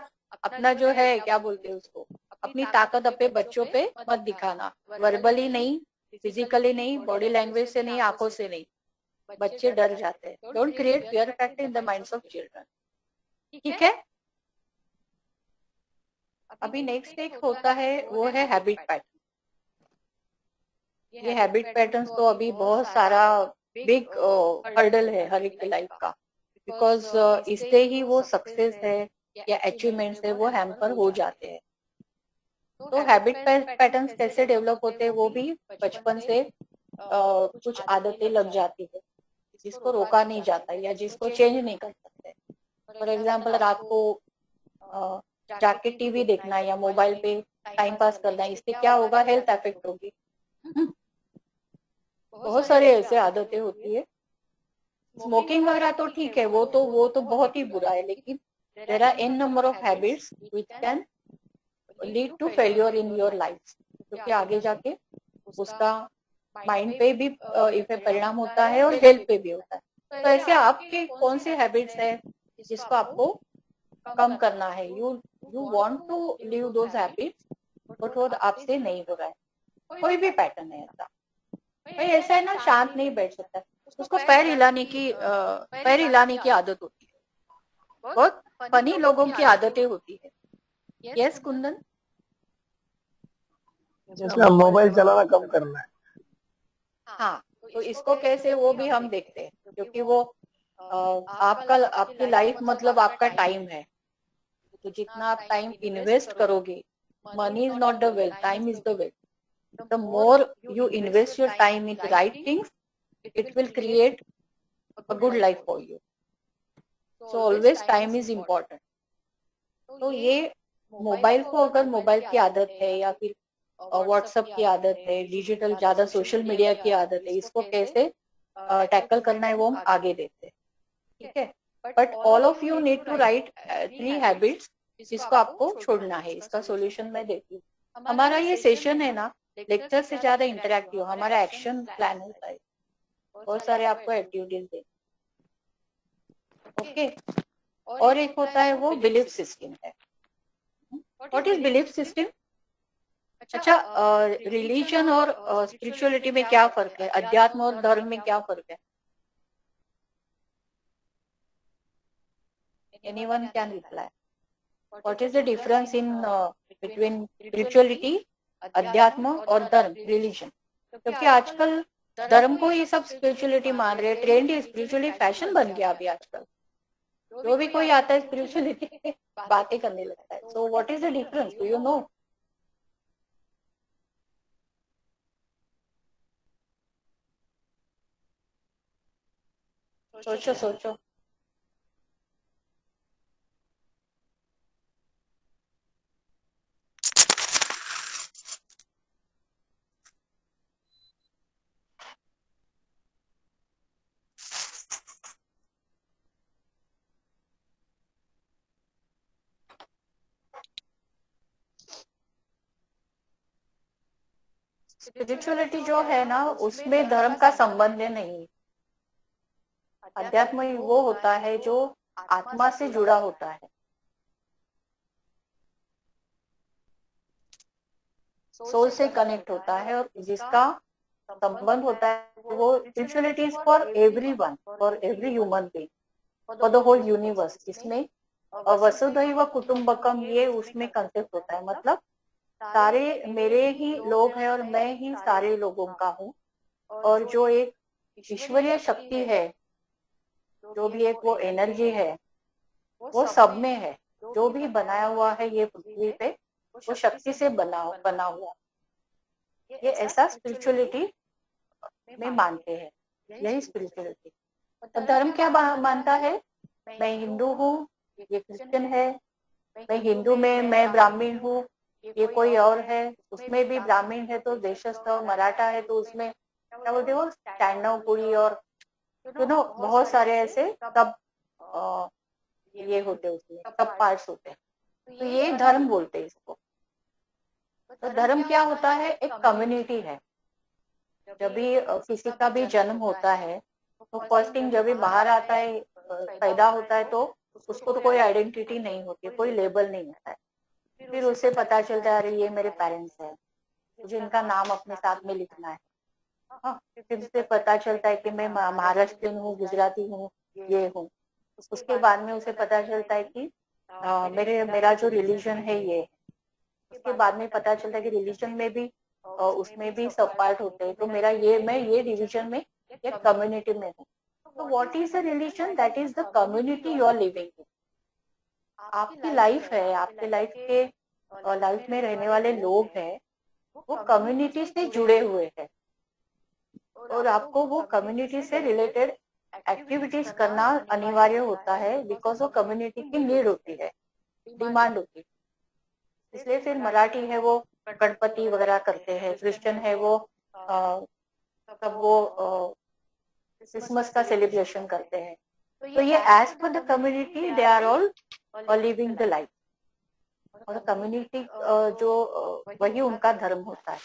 अपना जो है क्या बोलते हैं उसको? अपनी ताकत अपने बच्चों पे मत दिखाना। वर्बली नहीं फिजिकली नहीं बॉडी लैंग्वेज से नहीं आँखों से नहीं। बच्चे डर जाते हैं। Don't create fear factor in the minds of children ठीक है? अभी नेक्स्ट एक होता है वो है हैबिट पैटर्न ये हैबिट पैटर्न तो अभी बहुत सारा बिग हर्डल है हर एक लाइफ का। बिकॉज़ इससे ही वो सक्सेस है या अचीवमेंट्स है वो हैम्पर हो जाते हैं। तो हैबिट पैटर्न कैसे डेवलप होते हैं वो भी बचपन से कुछ आदतें लग जाती है जिसको रोका नहीं जाता या जिसको चेंज नहीं कर सकते। फॉर एग्ज़ाम्पल रात को जाके टीवी देखना या मोबाइल पे टाइम पास करना इससे क्या होगा? हेल्थ इफ़ेक्ट होगी। *laughs* बहुत सारे ऐसे आदतें होती है। स्मोकिंग वगैरह तो ठीक है वो तो वो तो बहुत ही बुरा है लेकिन there are n number of habits which can lead to failure in your life क्योंकि आगे जाके उसका माइंड पे भी इफ़ेक्ट परिणाम होता है और हेल्थ पे भी होता है। तो ऐसे आपके कौन से हैबिट्स है जिसको आपको कम करना है? You you want to leave those habits but वो आपसे नहीं हो रहा है। कोई भी पैटर्न है ऐसा भाई ऐसा है ना शांत नहीं बैठ सकता। उसको पैर हिलाने की पैर हिलाने की आदत होती है। बहुत फनी लोगों की आदतें होती है। यस कुंदन मोबाइल चलाना कम करना है। हाँ तो इसको कैसे वो भी हम देखते हैं क्योंकि वो आपका आपकी लाइफ मतलब आपका टाइम है। तो जितना आप टाइम इन्वेस्ट करोगे money is not the wealth time is the wealth the more you invest your time in right things it will create a good life for you so always time is important तो ये mobile को अगर mobile की आदत है या फिर WhatsApp की आदत है डिजिटल ज़्यादा सोशल मीडिया की आदत है इसको कैसे टैकल करना है वो हम आगे देते हैं। ठीक है? But all of you need to write three habits जिसको आपको छोड़ना है। इसका सोल्यूशन मैं देती हूँ। हमारा ये सेशन है ना लेक्चर से ज़्यादा इंटरेक्टिव हमारा एक्शन प्लान होता है। बहुत सारे आपको एक्टिविटीज़ दे ओके और एक होता है वो बिलीफ सिस्टम है। व्हाट इज़ बिलीफ सिस्टम अच्छा रिलीजन और स्पिरिचुअलिटी में क्या फ़र्क है? अध्यात्म और धर्म में क्या फ़र्क है? Anyone can reply. What is the difference in uh, between spirituality अध्यात्म और धर्म रिलीजन क्योंकि आजकल धर्म को ये सब स्पिरिचुअलिटी मान रहे हैं ट्रेंड स्पिरिचुअली फ़ैशन बन गया अभी आजकल। जो भी कोई आता है स्पिरिचुअलिटी *laughs* बातें करने लगता है। So what is the difference do you know सोचो सोचो। स्पिरिचुअलिटी जो है ना उसमें धर्म का संबंध नहीं। अध्यात्म वो होता है जो आत्मा से जुड़ा होता है। सोल से कनेक्ट होता है और जिसका संबंध होता है वो spirituality for everyone for every human being for the whole universe इसमें वसुधैव कुटुंबकम ये उसमें कंसेप्ट होता है। मतलब सारे मेरे ही लोग हैं और मैं ही सारे लोगों का हूँ। और जो एक ईश्वरीय शक्ति है जो भी एक वो एनर्जी है, वो सब में है, जो भी बनाया हुआ है ये पृथ्वी पे, वो शक्ति से बना बना हुआ। ये ऐसा स्पिरिचुअलिटी में मानते हैं, यही स्पिरिचुअलिटी तो धर्म क्या मानता है? मैं हिंदू हूँ, ये क्रिश्चियन है। मैं हिंदू में, मैं ब्राह्मण हूँ, ये कोई और है, उसमें भी ब्राह्मण है तो देशस्थ और मराठा है तो उसमें क्या बोलते स्टैंडव कुड़ी और यू नो बहुत सारे ऐसे सब ये होते उसमें सब पार्ट्स होते हैं। तो ये धर्म बोलते हैं इसको। तो धर्म क्या होता है? एक कम्युनिटी है। जब भी किसी का भी जन्म होता है तो फ़र्स्ट थिंग जब भी बाहर आता है पैदा होता है तो उसको तो कोई आइडेंटिटी नहीं होती कोई लेबल नहीं होता है। फिर उसे पता चलता है अरे ये मेरे पेरेंट्स है मुझे इनका नाम अपने साथ में लिखना है। हाँ फिर उसे पता चलता है कि मैं महाराष्ट्रियन हूँ गुजराती हूँ ये हूँ। उसके बाद में उसे पता चलता है कि आ, मेरे मेरा जो रिलीजन है ये। उसके बाद में पता चलता है कि रिलीजन में भी आ, उसमें भी सब पार्ट होते हैं। तो मेरा ये मैं ये रिलीजन में एक कम्युनिटी में हूँ। तो what is the religion that is the community you are living in आपकी लाइफ है आपके लाइफ के लाइफ में रहने वाले लोग हैं। वो कम्युनिटी से जुड़े हुए हैं। और आपको वो कम्युनिटी से रिलेटेड एक्टिविटीज़ करना अनिवार्य होता है बिकॉज़ वो कम्युनिटी की नीड होती है डिमांड होती है। इसलिए फिर मराठी है वो, गणपति वगैरह करते हैं क्रिश्चियन है वो सब वो क्रिसमस का सेलिब्रेशन करते हैं। तो ये as per the community they are all living the life और कम्युनिटी जो वही उनका धर्म होता है।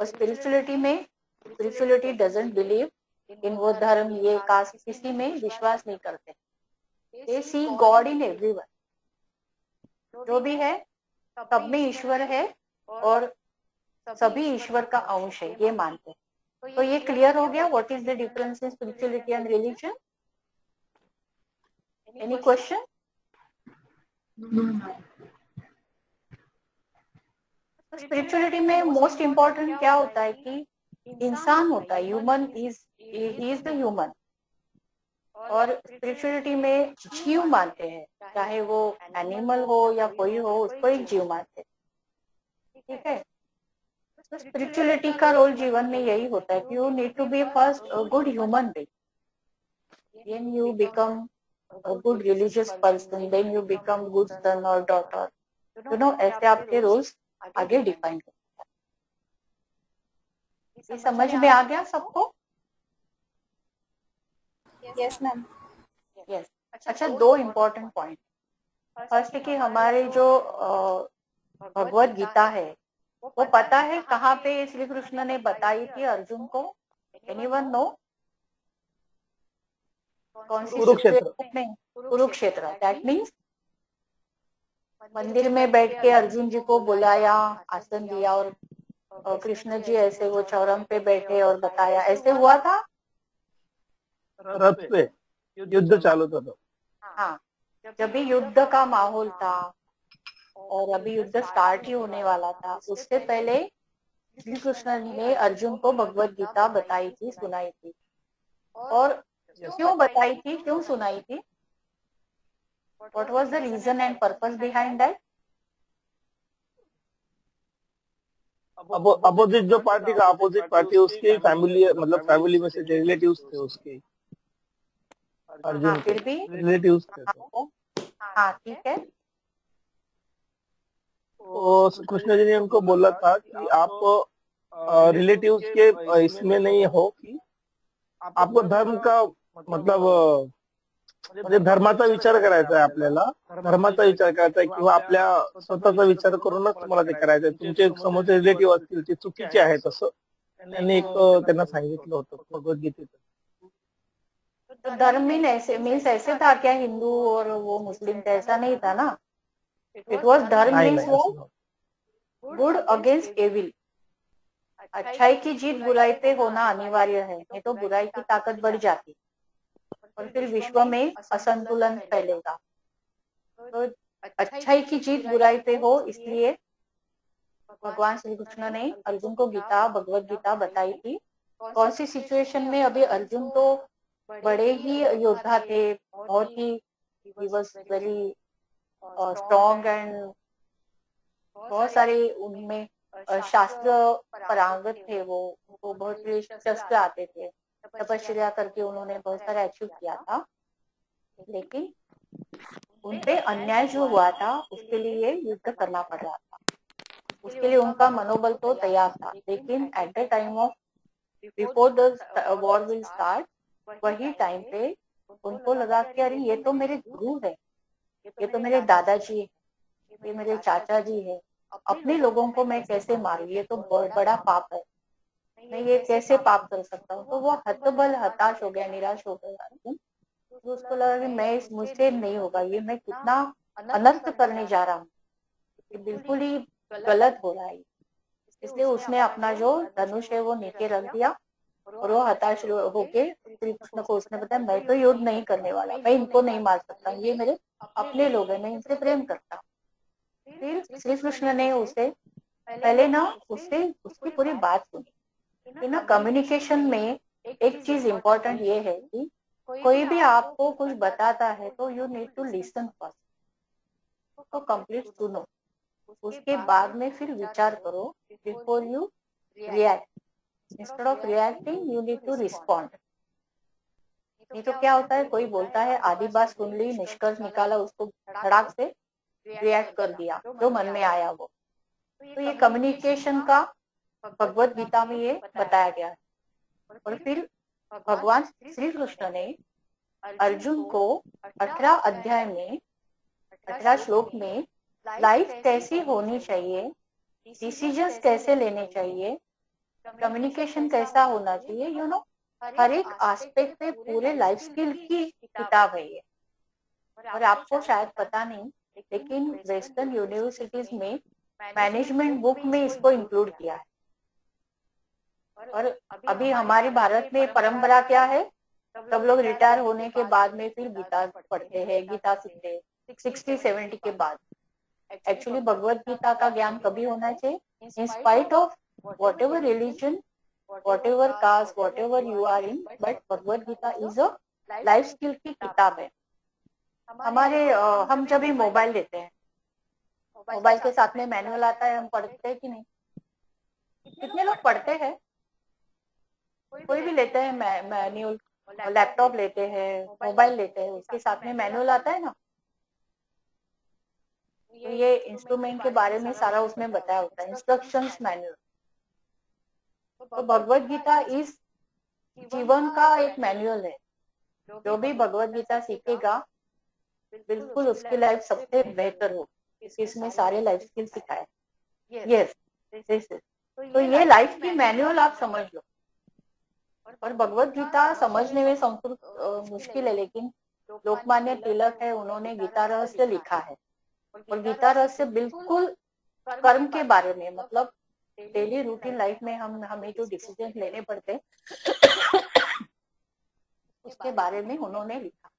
और स्पिरिचुअलिटी में स्पिरिचुअलिटी डजेंट बिलीव इन वो धर्म, ये कास्ट किसी में विश्वास नहीं करते। दे सी गॉड इन एवरीवन जो भी है, सब में ईश्वर है और सभी ईश्वर का अंश है, ये मानते हैं। तो ये क्लियर हो गया what is the difference in spirituality and religion any question spirituality में मोस्ट इम्पोर्टेंट क्या होता है कि इंसान होता है human is is the human और स्पिरिचुअलिटी में जीव मानते हैं, चाहे वो एनिमल हो या कोई हो, उसको एक जीव मानते हैं। ठीक है? तो स्पिरिचुअलिटी का रोल जीवन में यही होता है कि you need to be first good human being then you become good religious person then you become good son और डॉटर you know, ऐसे आपके रोल्स आगे डिफाइन करते ये समझ में आ गया सबको? यस मैम यस अच्छा दो इम्पोर्टेंट पॉइंट फ़र्स्ट कि हमारे जो भगवत गीता है वो पता है कहाँ पे श्री कृष्ण ने बताई थी अर्जुन को? एनीवन नो कौन सी कुरुक्षेत्र। कुरुक्षेत्र। दैट मीन्स मंदिर में बैठ के अर्जुन जी को बुलाया आसन दिया और कृष्ण जी ऐसे वो चौरम पे बैठे और बताया। ऐसे हुआ था? रथ पे। युद्ध चालू था तो। हाँ। जब भी युद्ध का माहौल था और अभी युद्ध स्टार्ट ही होने वाला था उससे पहले श्री कृष्ण ने अर्जुन को भगवत गीता बताई थी सुनाई थी। और क्यों बताई थी? क्यों सुनाई थी? What was the reason and purpose behind that opposite जो पार्टी का अपोजिट पार्टी उसकी फैमिली मतलब फैमिली में से रिलेटिव थे उसके। हाँ अर्जुन फिर भी? रिलेटिव थे तो। हाँ ठीक है। तो कृष्ण जी ने उनको बोला था कि आप रिलेटिव के इसमें नहीं हो कि आपको धर्म का मतलब अ, म्हणजे धर्माचा विचार करायचा आहे आपल्याला. धर्माचा विचार करायचा आहे किंवा आपल्या स्वतःचा विचार करूनच तुम्हाला ते करायचं आहे. तुमचे समोरचे रिलेटिव्ह असतील ते चुकीचे आहेत असं. त्यांनी एक त्यांना सांगितलं होतं भगवद्गीतेत तो धर्म मीन ऐसे मीन्स ऐसे था क्या? हिंदू और वो मुस्लिम ऐसा नहीं था ना? इट वॉज़ धर्म मीन्स वो गुड अगेंस्ट एविल अच्छाई की जीत बुराई पे होना अनिवार्य है नहीं तो बुराई की ताकत बढ़ जाती और फिर विश्व में असंतुलन फैलेगा। तो अच्छाई की जीत बुराई पे हो, इसलिए भगवान श्री कृष्ण ने अर्जुन को गीता, भगवत गीता बताई थी। कौन सी सिचुएशन में अभी अर्जुन तो बड़े ही योद्धा थे, बहुत ही ही वेरी स्ट्रॉन्ग एंड बहुत सारे उनमें शास्त्र परांगत थे वो वो बहुत से शस्त्र आते थे। तपस्या करके उन्होंने बहुत सारा अचीव किया था। लेकिन उनपे अन्याय जो हुआ था, उसके लिए युद्ध करना पड़ रहा था। उसके लिए उनका मनोबल तो तैयार था, लेकिन at the time of before the war will start वही टाइम पे उनको लगा कि अरे, ये तो मेरे गुरु है, ये तो मेरे दादाजी है, ये मेरे चाचा जी है। अपने लोगों को मैं कैसे मारू? ये तो बड़ा पाप है। मैं ये कैसे पाप कर सकता हूँ? तो वो हतबल, हताश हो गया, निराश हो गया। तो उसको लगा कि मैं इस मुझसे नहीं होगा, ये मैं कितना अनर्थ करने जा रहा हूँ। ये बिल्कुल ही गलत हो रहा है इसलिए उसने अपना जो धनुष है, वो नीचे रख दिया और वो हताश होके श्री कृष्ण को उसने बताया, मैं तो युद्ध नहीं करने वाला, मैं इनको नहीं मार सकता ये मेरे अपने लोग हैं, मैं इनसे प्रेम करता हूँ। फिर श्री कृष्ण ने उसे, पहले ना, उससे उसकी पूरी बात सुनी। कि ना कम्युनिकेशन में एक चीज़ इम्पोर्टेंट ये है कि कोई भी आपको कुछ बताता है तो you need to listen first तो कंप्लीट सुनो। उसके बाद में फिर विचार करो before you react instead of reacting you need to respond नहीं तो क्या होता है कोई बोलता है आधी बात सुन ली निष्कर्ष निकाला उसको धड़ाक से रिएक्ट कर दिया जो मन में आया वो। तो ये कम्युनिकेशन का भगवत गीता में ये बताया गया और फिर भगवान श्री कृष्ण ने अर्जुन को अठारह अध्याय में, अठारह श्लोक में लाइफ कैसी होनी चाहिए डिसीजंस कैसे लेने चाहिए कम्युनिकेशन कैसा होना चाहिए यू नो हर एक एस्पेक्ट पे पूरे लाइफ स्किल की किताब है ये। और आपको शायद पता नहीं, लेकिन वेस्टर्न यूनिवर्सिटीज में मैनेजमेंट बुक में इसको इंक्लूड किया है। और अभी हमारे भारत में परंपरा क्या है? सब लोग रिटायर होने के बाद में फिर गीता पढ़ते हैं गीता सीखते हैं सिक्सटी सेवेंटी के बाद। एक्चुअली भगवत गीता का ज्ञान कभी होना चाहिए? In spite of whatever religion whatever caste whatever you are in but Bhagavad Gita is a life skill की किताब है। हमारे हम जब भी मोबाइल लेते हैं मोबाइल के साथ में मैनुअल आता है हम पढ़ते हैं कि नहीं? कितने लोग पढ़ते हैं कोई भी लेते हैं मैनुअल लैपटॉप लेते हैं मोबाइल लेते हैं उसके साथ में मैनुअल आता है ना? तो ये इंस्ट्रूमेंट के बारे में सारा उसमें बताया होता है। इंस्ट्रक्शंस मैनुअल तो भगवत गीता इस जीवन का एक मैनुअल है। जो भी भगवत गीता सीखेगा बिल्कुल उसकी लाइफ सबसे बेहतर हो। इसमें सारे लाइफ स्किल सिखाए। यस तो ये लाइफ की मैनुअल आप समझ लो। और भगवत गीता समझने में संस्कृत मुश्किल है, लेकिन लोकमान्य तिलक है, उन्होंने गीता रहस्य लिखा है। और गीता रहस्य बिल्कुल कर्म के बारे में मतलब डेली रूटीन लाइफ में हम, हमें जो डिसीज़न लेने पड़ते उसके बारे में उन्होंने लिखा।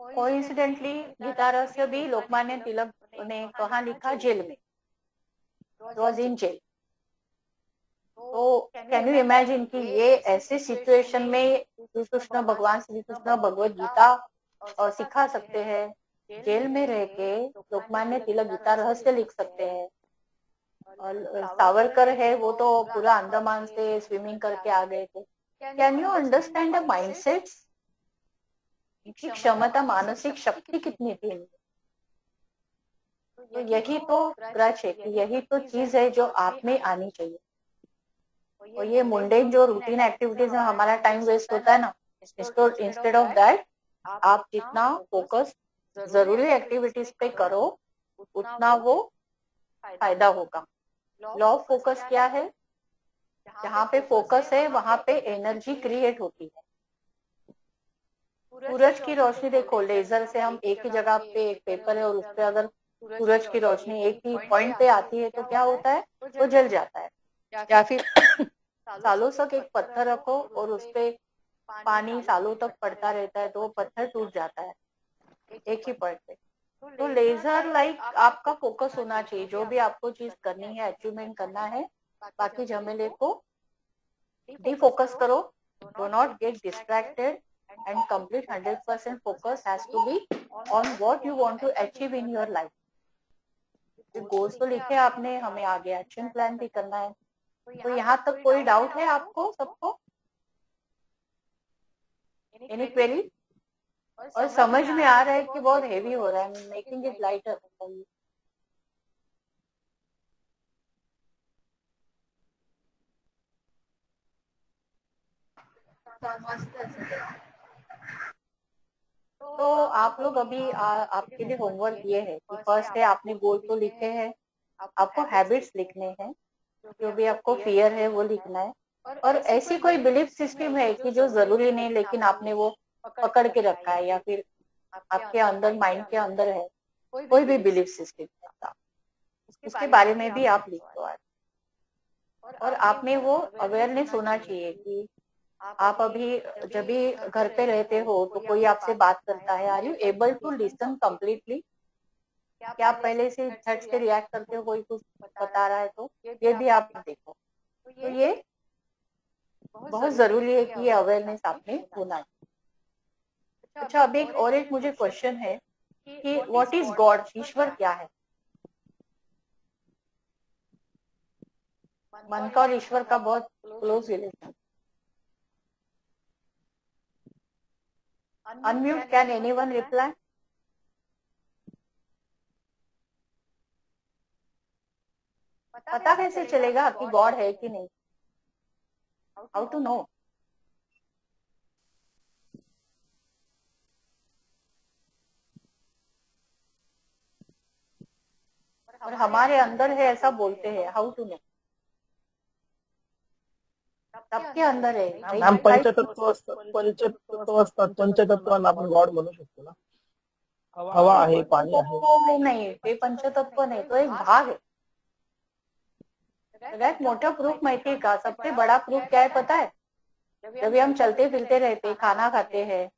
कोइंसिडेंटली गीता रहस्य भी लोकमान्य तिलक ने कहा लिखा? जेल में। वॉज़ इन जेल तो कैन यू इमेजिन कि ये ऐसे सिचुएशन में श्री कृष्ण भगवान श्री कृष्ण भगवत गीता और सिखा सकते हैं। जेल में रह के लोकमान्य तिलक गीता रहस्य लिख सकते हैं। और सावरकर है वो तो पूरा अंडमान से स्विमिंग करके आ गए थे। Can you understand the mindset इनकी क्षमता मानसिक शक्ति कितनी थी? तो यही तो क्रच है यही तो चीज़ है जो आप में आनी चाहिए। और ये मुंडेन जो रूटीन एक्टिविटीज़ में हमारा टाइम वेस्ट होता है ना इंस्टेड ऑफ़ दैट आप जितना फोकस ज़रूरी एक्टिविटीज़ पे करो उतना वो फ़ायदा होगा। लॉ ऑफ़ फोकस क्या है? जहाँ पे फोकस है वहाँ पे एनर्जी क्रिएट होती है। सूरज की रोशनी देखो लेजर से हम एक ही जगह पे एक पेपर है और उस पर अगर सूरज की रोशनी एक ही पॉइंट पे आती है तो क्या होता है? वो जल जाता है। या फिर सालों तक एक पत्थर रखो और उस पे पानी सालों तक पड़ता रहता है तो वो पत्थर टूट जाता है। एक ही पॉइंट पे। तो लेजर लाइक आपका फोकस होना चाहिए जो भी आपको चीज़ करनी है अचीवमेंट करना है बाकी झमेले को डिफोकस करो do not get distracted and complete hundred percent focus has to be on what you want to achieve in your life goals तो लिखे आपने हमें आगे एक्शन प्लान भी करना है। तो यहाँ तक कोई डाउट है आपको? सबको? एनी क्वेरी और समझ में आ रहा है कि बहुत हेवी हो रहा है। मेकिंग इट लाइटर तो आप लोग अभी आ, आपके लिए होमवर्क ये है। कि फ़र्स्ट है आपने गोल तो लिखे हैं। आपको हैबिट्स लिखने हैं। जो भी आपको फियर है वो लिखना है। और ऐसी कोई बिलीफ सिस्टम है कि जो ज़रूरी नहीं लेकिन आपने वो पकड़ के रखा है या फिर आपके अंदर माइंड के अंदर है कोई भी बिलीफ सिस्टम उसके बारे में भी आप लिख दो और आप में वो अवेयरनेस होना चाहिए कि आप अभी जब भी घर पे रहते हो तो कोई आपसे बात करता है are you able to listen completely क्या आप पहले से झट से रिएक्ट करते हो कोई कुछ बता रहा है तो ये भी आप देखो तो ये बहुत ज़रूरी है कि ये अवेयरनेस आपने होना चाहिए। अच्छा अभी एक और एक मुझे क्वेश्चन है कि व्हाट इज़ गॉड ईश्वर क्या है? मन का और ईश्वर का बहुत close relation unmute can anyone reply? पता कैसे चलेगा कि गॉड है कि नहीं? हाउ टू नो और हमारे अंदर है ऐसा बोलते हैं हाउ टू नो सबके अंदर आहे मॅम पंचतत्व असतात पंचतत्व असतात आपण गॉड म्हणू शकतो ना. हवा आहे पाणी आहे. नाही ते पंचतत्व नाही तो एक भाग है सगळ्यात मोठा प्रूफ माहिती का सबसे बड़ा प्रूफ क्या है पता है? जब हम चलते फिरते रहते खाना खाते हैं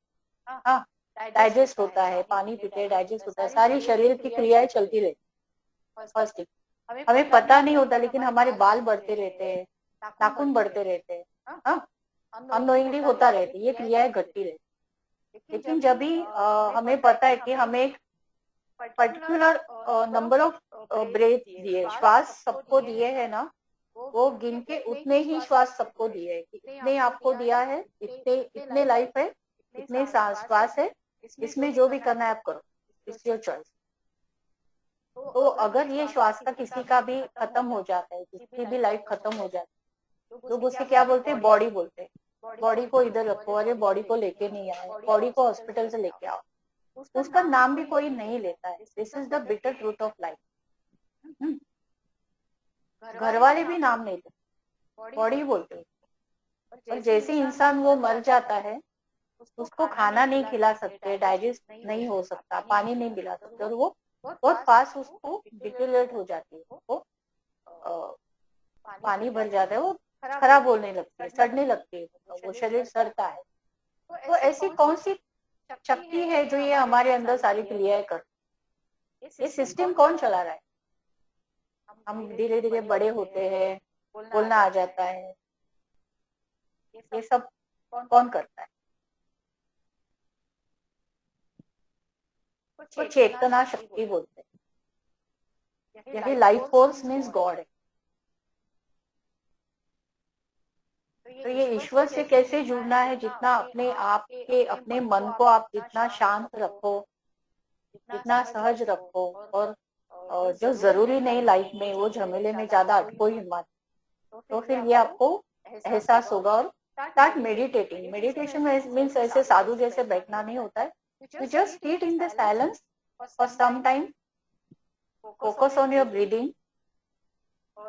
हाँ डाइजेस्ट होता है पानी पीते डाइजेस्ट होता है सारी शरीर की क्रियाएँ चलती रहती फ़र्स्ट थिंग हमें पता नहीं होता लेकिन हमारे बाल बढ़ते रहते हैं नाखून बढ़ते रहते हैं हाँ अनोइंगली होता रहती है ये क्रियाएँ घटती रहती लेकिन जब भी हमें पता है कि हमें एक पर्टिकुलर नंबर ऑफ़ ब्रेथ दिए, श्वास सबको दिए है ना, वो गिन के उतने ही श्वास सबको दिए है इतने आपको दिया है, इतने इतने लाइफ है, इतने श्वास है, इसमें जो भी करना है आप करो इट्स योर चॉइस तो अगर ये श्वास का किसी का भी खत्म हो जाता है किसी भी लाइफ खत्म हो जाती है लोग उसे क्या बोलते हैं? बॉडी बोलते हैं। बॉडी को इधर रखो, अरे बॉडी को लेके नहीं आए बॉडी को हॉस्पिटल से लेके आओ। उसका नाम भी कोई नहीं लेता है। This is the bitter truth of life घर वाले भी नाम नहीं लेते बॉडी बोलते और जैसे इंसान वो मर जाता है उसको खाना नहीं खिला सकते डाइजेस्ट नहीं हो सकता पानी नहीं मिला सकते। और वो बहुत फास्ट उसको डिटेलेट हो जाती है वो पानी भर जाता है वो खराब होने लगती है सड़ने लगती है वो शरीर सड़ता है। तो ऐसी कौन सी शक्ति है जो ये हमारे अंदर सारी क्रियाएँ कर ये सिस्टम कौन चला रहा है? हम धीरे धीरे बड़े होते हैं बोलना आ जाता है। ये सब कौन करता है? वो चेतना शक्ति बोलते हैं। यही लाइफ फोर्स मीन्स गॉड है। तो ये ईश्वर से कैसे जुड़ना है जितना अपने आप के अपने मन को आप जितना शांत रखो जितना सहज रखो और, और जो ज़रूरी नहीं लाइफ में, वो झमेले में ज़्यादा अटको ही मत। तो फिर ये आपको एहसास होगा और स्टार्ट मेडिटेटिंग मेडिटेशन मीन्स ऐसे साधु जैसे बैठना नहीं होता है। You just sit in the silence for some time, focus on your breathing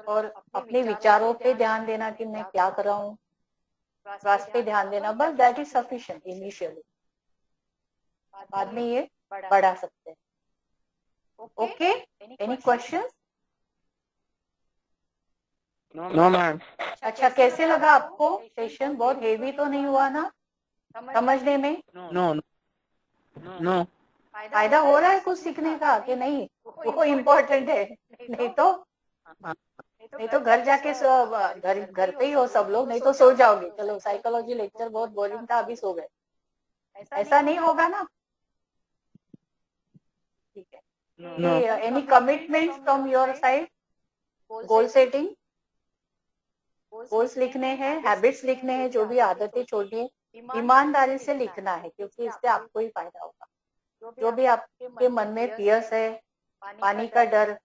और अपने विचारों पे ध्यान देना कि मैं क्या कर रहा हूँ। पे ध्यान देना, बस दैट इज़ सफिशिएंट इनिशियली बाद में ये बढ़ा सकते हैं। Okay any question no ma'am अच्छा कैसे लगा आपको? सेशन बहुत हेवी तो नहीं हुआ ना? समझने में? नो नो फ़ायदा हो रहा है कुछ सीखने का कि नहीं वो इम्पोर्टेंट है। नहीं तो नहीं तो? घर जाके घर घर पे ही हो सब लोग नहीं तो सो जाओगे। चलो साइकोलॉजी लेक्चर बहुत बोरिंग था अभी सो गए। ऐसा नहीं होगा ना ठीक है no any commitment from your side goal setting goals लिखने हैं हैबिट्स लिखने हैं जो भी आदतें छोड़नी है ईमानदारी से लिखना है क्योंकि इससे आपको ही फ़ायदा होगा जो भी आपके मन में पियर्स है पानी का डर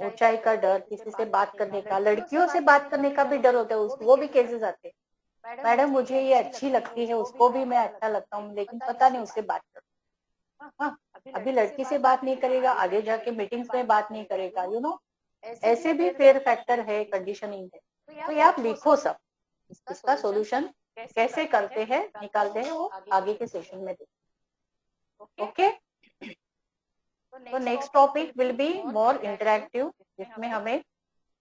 ऊंचाई का डर किसी से बात करने का लड़कियों से बात करने का भी डर होता है वो भी केसेस आते हैं मैडम मुझे ये अच्छी लगती है उसको भी मैं अच्छा लगता हूँ लेकिन पता नहीं उससे बात कर हाँ अभी लड़की से बात नहीं करेगा आगे जाके मीटिंग्स में बात नहीं करेगा यू नो ऐसे भी फेयर फैक्टर है कंडीशनिंग है। तो ये आप लिखो सब। इसका सॉल्यूशन कैसे करते हैं निकालते हैं वो आगे के सेशन में देखो। ओके? तो next topic will be more interactive जिसमें हमें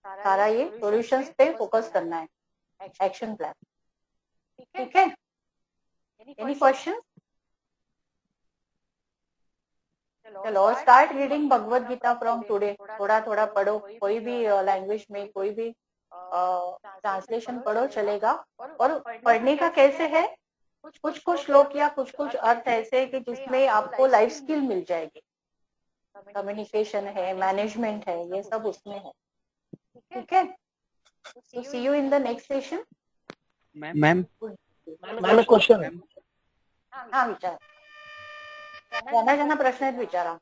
सारा ये सॉल्यूशंस पे फोकस करना है। एक्शन प्लान ठीक है? एनी क्वेश्चन चलो start reading Bhagavad Gita from today थोड़ा थोड़ा पढ़ो कोई भी लैंग्वेज में कोई भी ट्रांसलेशन पढ़ो चलेगा? और पढ़ने का कैसे है? कुछ कुछ कुछ श्लोक या कुछ कुछ अर्थ ऐसे है कि जिसमें आपको लाइफ स्किल मिल जाएगी। कम्युनिकेशन है मैनेजमेंट है ये सब उसमें है। ठीक है? तो see you in the next session ma'am ma'am question हा विचार। ज्यांना ज्यांना प्रश्न आहेत विचारा.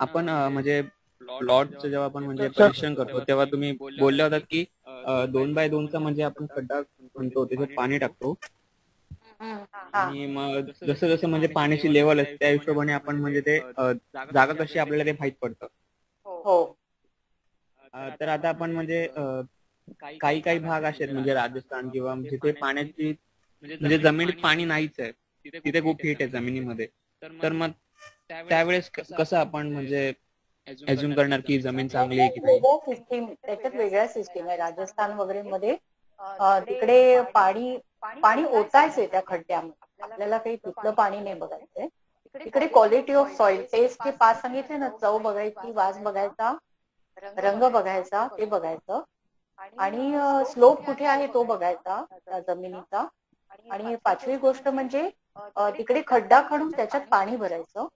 आपण म्हणजे लॉर्डचं जेव्हा आपण म्हणजे परीक्षण करतो तेव्हा तुम्ही बोलले होतात की दोन बाय दोनचा म्हणजे आपण खड्डा म्हणतो त्याच्यात पाणी टाकतो. आणि मग जसं जसं म्हणजे पाण्याची लेवल असते त्या हिशोबाने आपण म्हणजे ते जागा कशी आपल्याला ते माहीत पडतं. हो. तर आता आपण म्हणजे काही काही भाग असे आहेत म्हणजे राजस्थान किंवा जिथे पाण्याची म्हणजे जमिनीत पाणी नाहीच आहे. तिथे खूप हिट आहे जमिनीमध्ये. तर मग त्यावेळेस कसं आपण म्हणजे अज्युम करणार की जमीन चांगली आहे की नाही? वेगळ्या सिस्टीम त्याच्यात वेगळ्या सिस्टीम आहे. राजस्थान वगैरे मध्ये तिकडे पाणी पाणी ओतायचंय त्या खड्ड्यामध्ये. आपल्याला काही तिथलं पाणी नाही बघायचंय तिकडे क्वालिटी ऑफ सॉइल टेस्ट ते पाच सांगितले ना चव बघायची वास बघायचा रंग बघायचा ते बघायचं. आणि स्लोप कुठे आहे तो बघायचा त्या जमिनीचा. आणि पाचवी गोष्ट म्हणजे अं, तिकडे खड्डा खणून त्याच्यात पाणी भरायचं.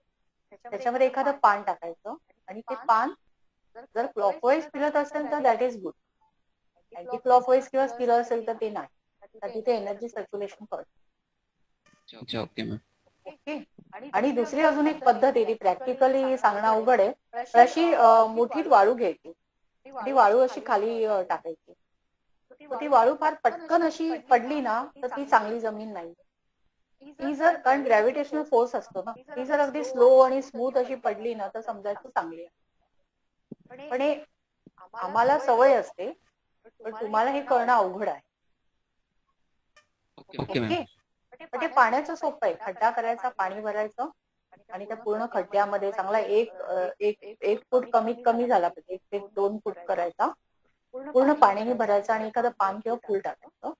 त्याच्यावर एखादं पान टाकायचं आणि ते पान जर क्लॉकवाईज फिरत असेल तर that is good anti clockwise किंवा स्थिर असेल तर ते नाही. तर तिथे एनर्जी सर्क्युलेशन करतो ओके आणि दुसरी अजून एक पद्धत आहे ती प्रॅक्टिकली सांगणं अवघड आहे. तर अशी अं, मुठीत वाळू घ्यायची. ती वाळू अशी खाली टाकायची. ती वाळू फार पटकन अशी पडली ना तर ती चांगली जमीन नाही. ती जर कारण ग्रॅव्हिटेशनल फोर्स असतो ना ती जर अगदी स्लो आणि स्मूथ अशी पडली ना तर समजायचं चांगली आहे. पण हे आम्हाला सवय असते पण तुम्हाला हे करणं अवघड आहे. Okay ma'am okay? पण ते पाण्याचं सोपं आहे. खड्डा करायचा पाणी भरायचं आणि त्या पूर्ण खड्ड्यामध्ये चांगला एक एक फूट कमीत कमी झाला पाहिजे. एक ते दोन फूट करायचा. पूर्ण पाण्याने भरायचा आणि एखादं पान किंवा फूल टाकायचं.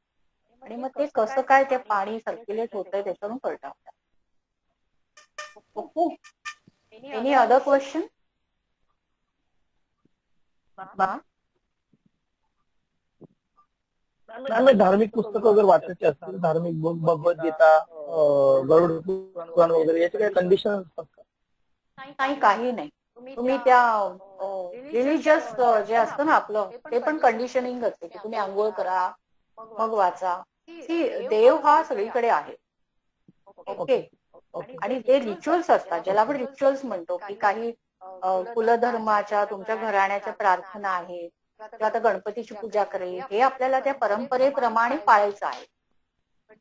आणि मग ते कसं काय ते पाणी सर्क्युलेट होतंय त्याच्यावरून कळतं ओके. एनी अदर क्वेश्चन धार्मिक पुस्तकं जर वाचायची असतील धार्मिक बुक भगवद्गीता गरुड पुराण वगैरे याचे काही कंडिशन असतात का? नाही काही नाही. तुम्ही त्या रिलिजियस जे असतं ना आपलं ते पण कंडिशनिंग असते की तुम्ही आंघोळ करा मग वाचा. देव हा सगळीकडे आहे. ओके आणि ते रिच्युअल्स असतात ज्याला आपण रिच्युअल्स म्हणतो की काही कुलधर्माच्या तुमच्या घराण्याच्या प्रार्थना आहेत किंवा आता गणपतीची पूजा करेल. हे आपल्याला त्या परंपरेप्रमाणे पाळायचं आहे.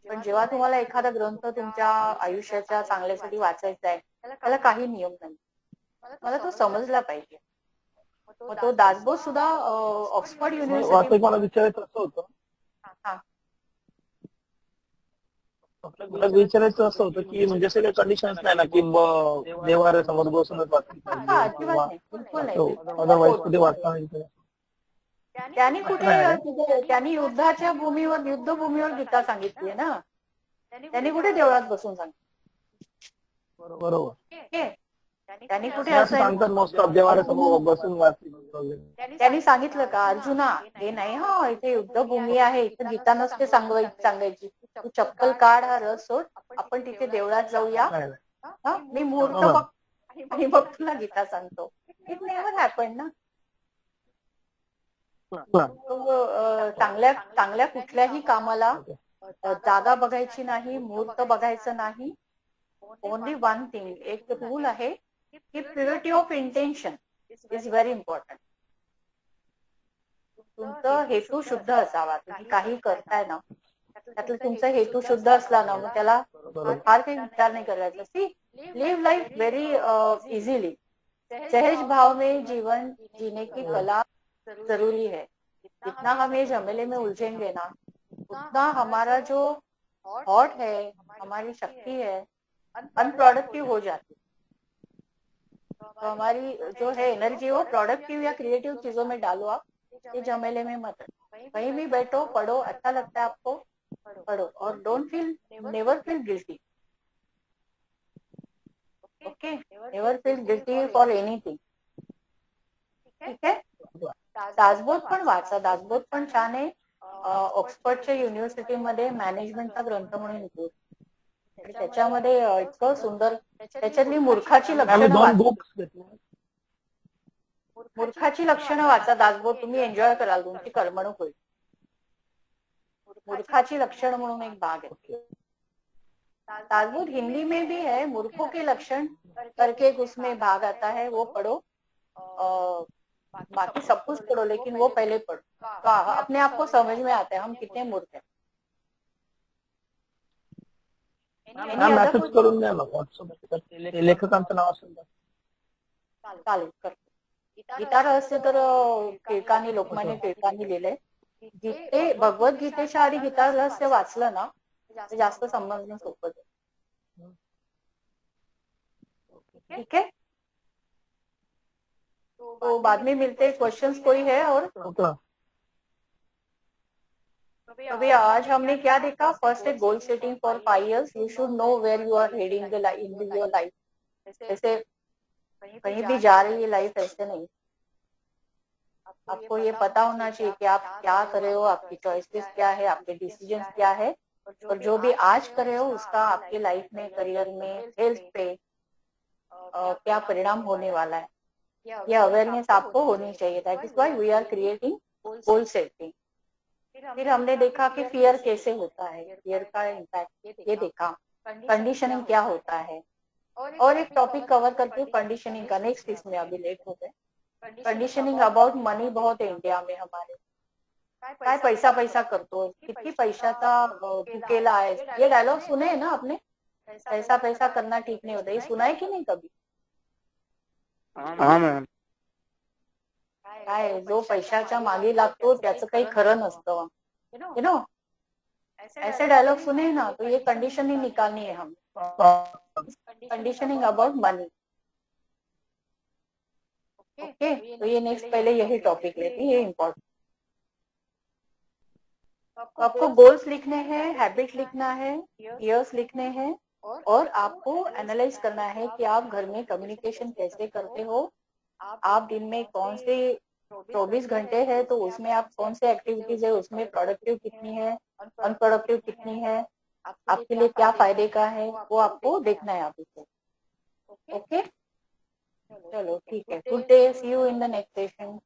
पण जेव्हा तुम्हाला एखादा ग्रंथ तुमच्या आयुष्याच्या चांगल्यासाठी वाचायचा आहे त्याला काही नियम नाही. मला तो समजला पाहिजे मग तो दासबोध सुद्धा ऑक्सफर्ड युनिव्हर्सिटी मला विचारायचं असं होतं हा. मला विचारायचं असं होतं की म्हणजे असे काही कंडिशन्स नाही ना की देवाऱ्या समोर बसूनच अदरवाईज कुठे वाचता. त्यांनी कुठे त्यांनी युद्धाच्या भूमीवर युद्धभूमीवर गीता सांगितली ना त्यांनी कुठे देवळात बसून सांगितली बरोबर? त्यांनी कुठे सांगतात मोस्ट ऑफ देवाऱ्या समोर बसून. त्यांनी सांगितलं का अर्जुना हे नाही हा इथे युद्धभूमी आहे इथे गीता नसते सांगायची? तू चप्पल काढ हा रस सोड. आपण तिथे देवळात जाऊया. हा मी मुहूर्त. बघ. आणि मग तुला गीता सांगतो. इट नेव्हर हॅपन ना. हा. चांगल्या चांगल्या कुठल्याही कामाला जागा बघायची नाही मुहूर्त बघायचं नाही. ओनली वन थिंग एक रूल आहे की purity of intention is very important तुमचं हेतू शुद्ध असावा. तुम्ही काही करताय ना त्यातलं तुमचा हेतू शुद्ध असला ना मग त्याला फार काही विचार नाही करायचा. See live life very easily सहज भाव में जीवन जीने की कला ज़रूरी है। जितना हम ये झमेले में उलझेंगे ना उतना हमारा जो थॉट है हमारी शक्ति है अनप्रोडक्टिव हो जाती तो हमारी, जो है एनर्जी वो प्रोडक्टिव या क्रिएटिव चीज़ों में डालो आप। ये झमेले में मत कहीं भी बैठो, पढ़ो अच्छा लगता है आपको, पढ़ो। और don't feel never feel guilty okay never feel guilty for anything ठीक आहे दासबोध पण वाचा। दासबोध पण छान आहे। ऑक्सफर्डच्या युनिव्हर्सिटीमध्ये मॅनेजमेंटचा ग्रंथ म्हणून आणि त्याच्यामध्ये इतकं सुंदर त्याच्यातली मूर्खाची आम्ही लक्षणं मूर्खाची लक्षणं वाचा. दासबोध तुम्ही एन्जॉय कराल. तुमची करमणूक होईल. मूर्खाची लक्षण म्हणून एक भाग है दासबोध हिंदी में भी है. मूर्खों के लक्षण. करके एक उसमें भाग आता है. वो पढ़ो। बाकी सब कुछ पढ़ो लेकिन वो पहले पढ़ो. अपने आप को समझ में आता है हम कितने मूर्ख हैं Any हा मेसेज? करून द्या ना व्हॉट्सअप लेखकांचं नाव असेल तर चालेल करतो गीता रहस्य तर टिळकांनी लोकमान्य टिळकांनी लिहिलंय. गीते भगवद्गीतेच्या आधी गीता रहस्य वाचलं ना जास्त समजणं सोपं. ठीक है तो बाद में मिलते हैं क्वेश्चंस कोई है और? अभी आज हमने क्या देखा? फ़र्स्ट है goal setting for five years you should know where you are heading in your life जैसे कहीं भी जा रही है लाइफ ऐसे नहीं। आपको ये पता होना चाहिए कि आप क्या कर रहे हो आपकी चॉइसेस क्या है आपके डिसीज़न क्या है और जो भी आज कर रहे हो उसका आपके लाइफ में करियर में हेल्थ पे क्या परिणाम होने वाला है? ये अवेयरनेस आपको होनी चाहिए। That is why we are creating goal setting फिर हमने देखा कि फियर कैसे होता है फियर का इम्पैक्ट ये देखा। कंडीशनिंग क्या होता है? और एक टॉपिक कवर करके कंडीशनिंग का नेक्स्ट इसमें अभी लेट हो गए कंडीशनिंग अबाउट मनी बहुत है। इंडिया में हमारे। काय पैसा पैसा करतो? किती पैशाचा अ, तू केला आहे ये डायलॉग सुने हैं ना आपने? पैसा पैसा करना ठीक नहीं होता। ये सुना है कि नहीं कभी? हा मॅम। काय जो पैशाच्या मागे लागतो त्याचं काही खरं नसतं. यू नो ऐसे डायलॉग सुने ना तो ये कंडीशनिंग निकालनी है हम. कंडीशनिंग अबाउट मनी ओके तो ये नेक्स्ट पहले यही टॉपिक लेते हैं ये इम्पोर्टेंट तो आपको गोल्स लिखने हैं हैबिट लिखना है ईयर्स लिखने हैं और आपको एनालाइज करना है कि आप घर में कम्युनिकेशन कैसे करते हो आप दिन में कौन से 24 घंटे है तो उसमें आप कौन से एक्टिविटीज़ है उसमें प्रोडक्टिव कितनी है अनप्रोडक्टिव कितनी है आपके लिए क्या फ़ायदे का है वो आपको देखना है आप से। ओके? चलो ठीक है। Good day see you in the next session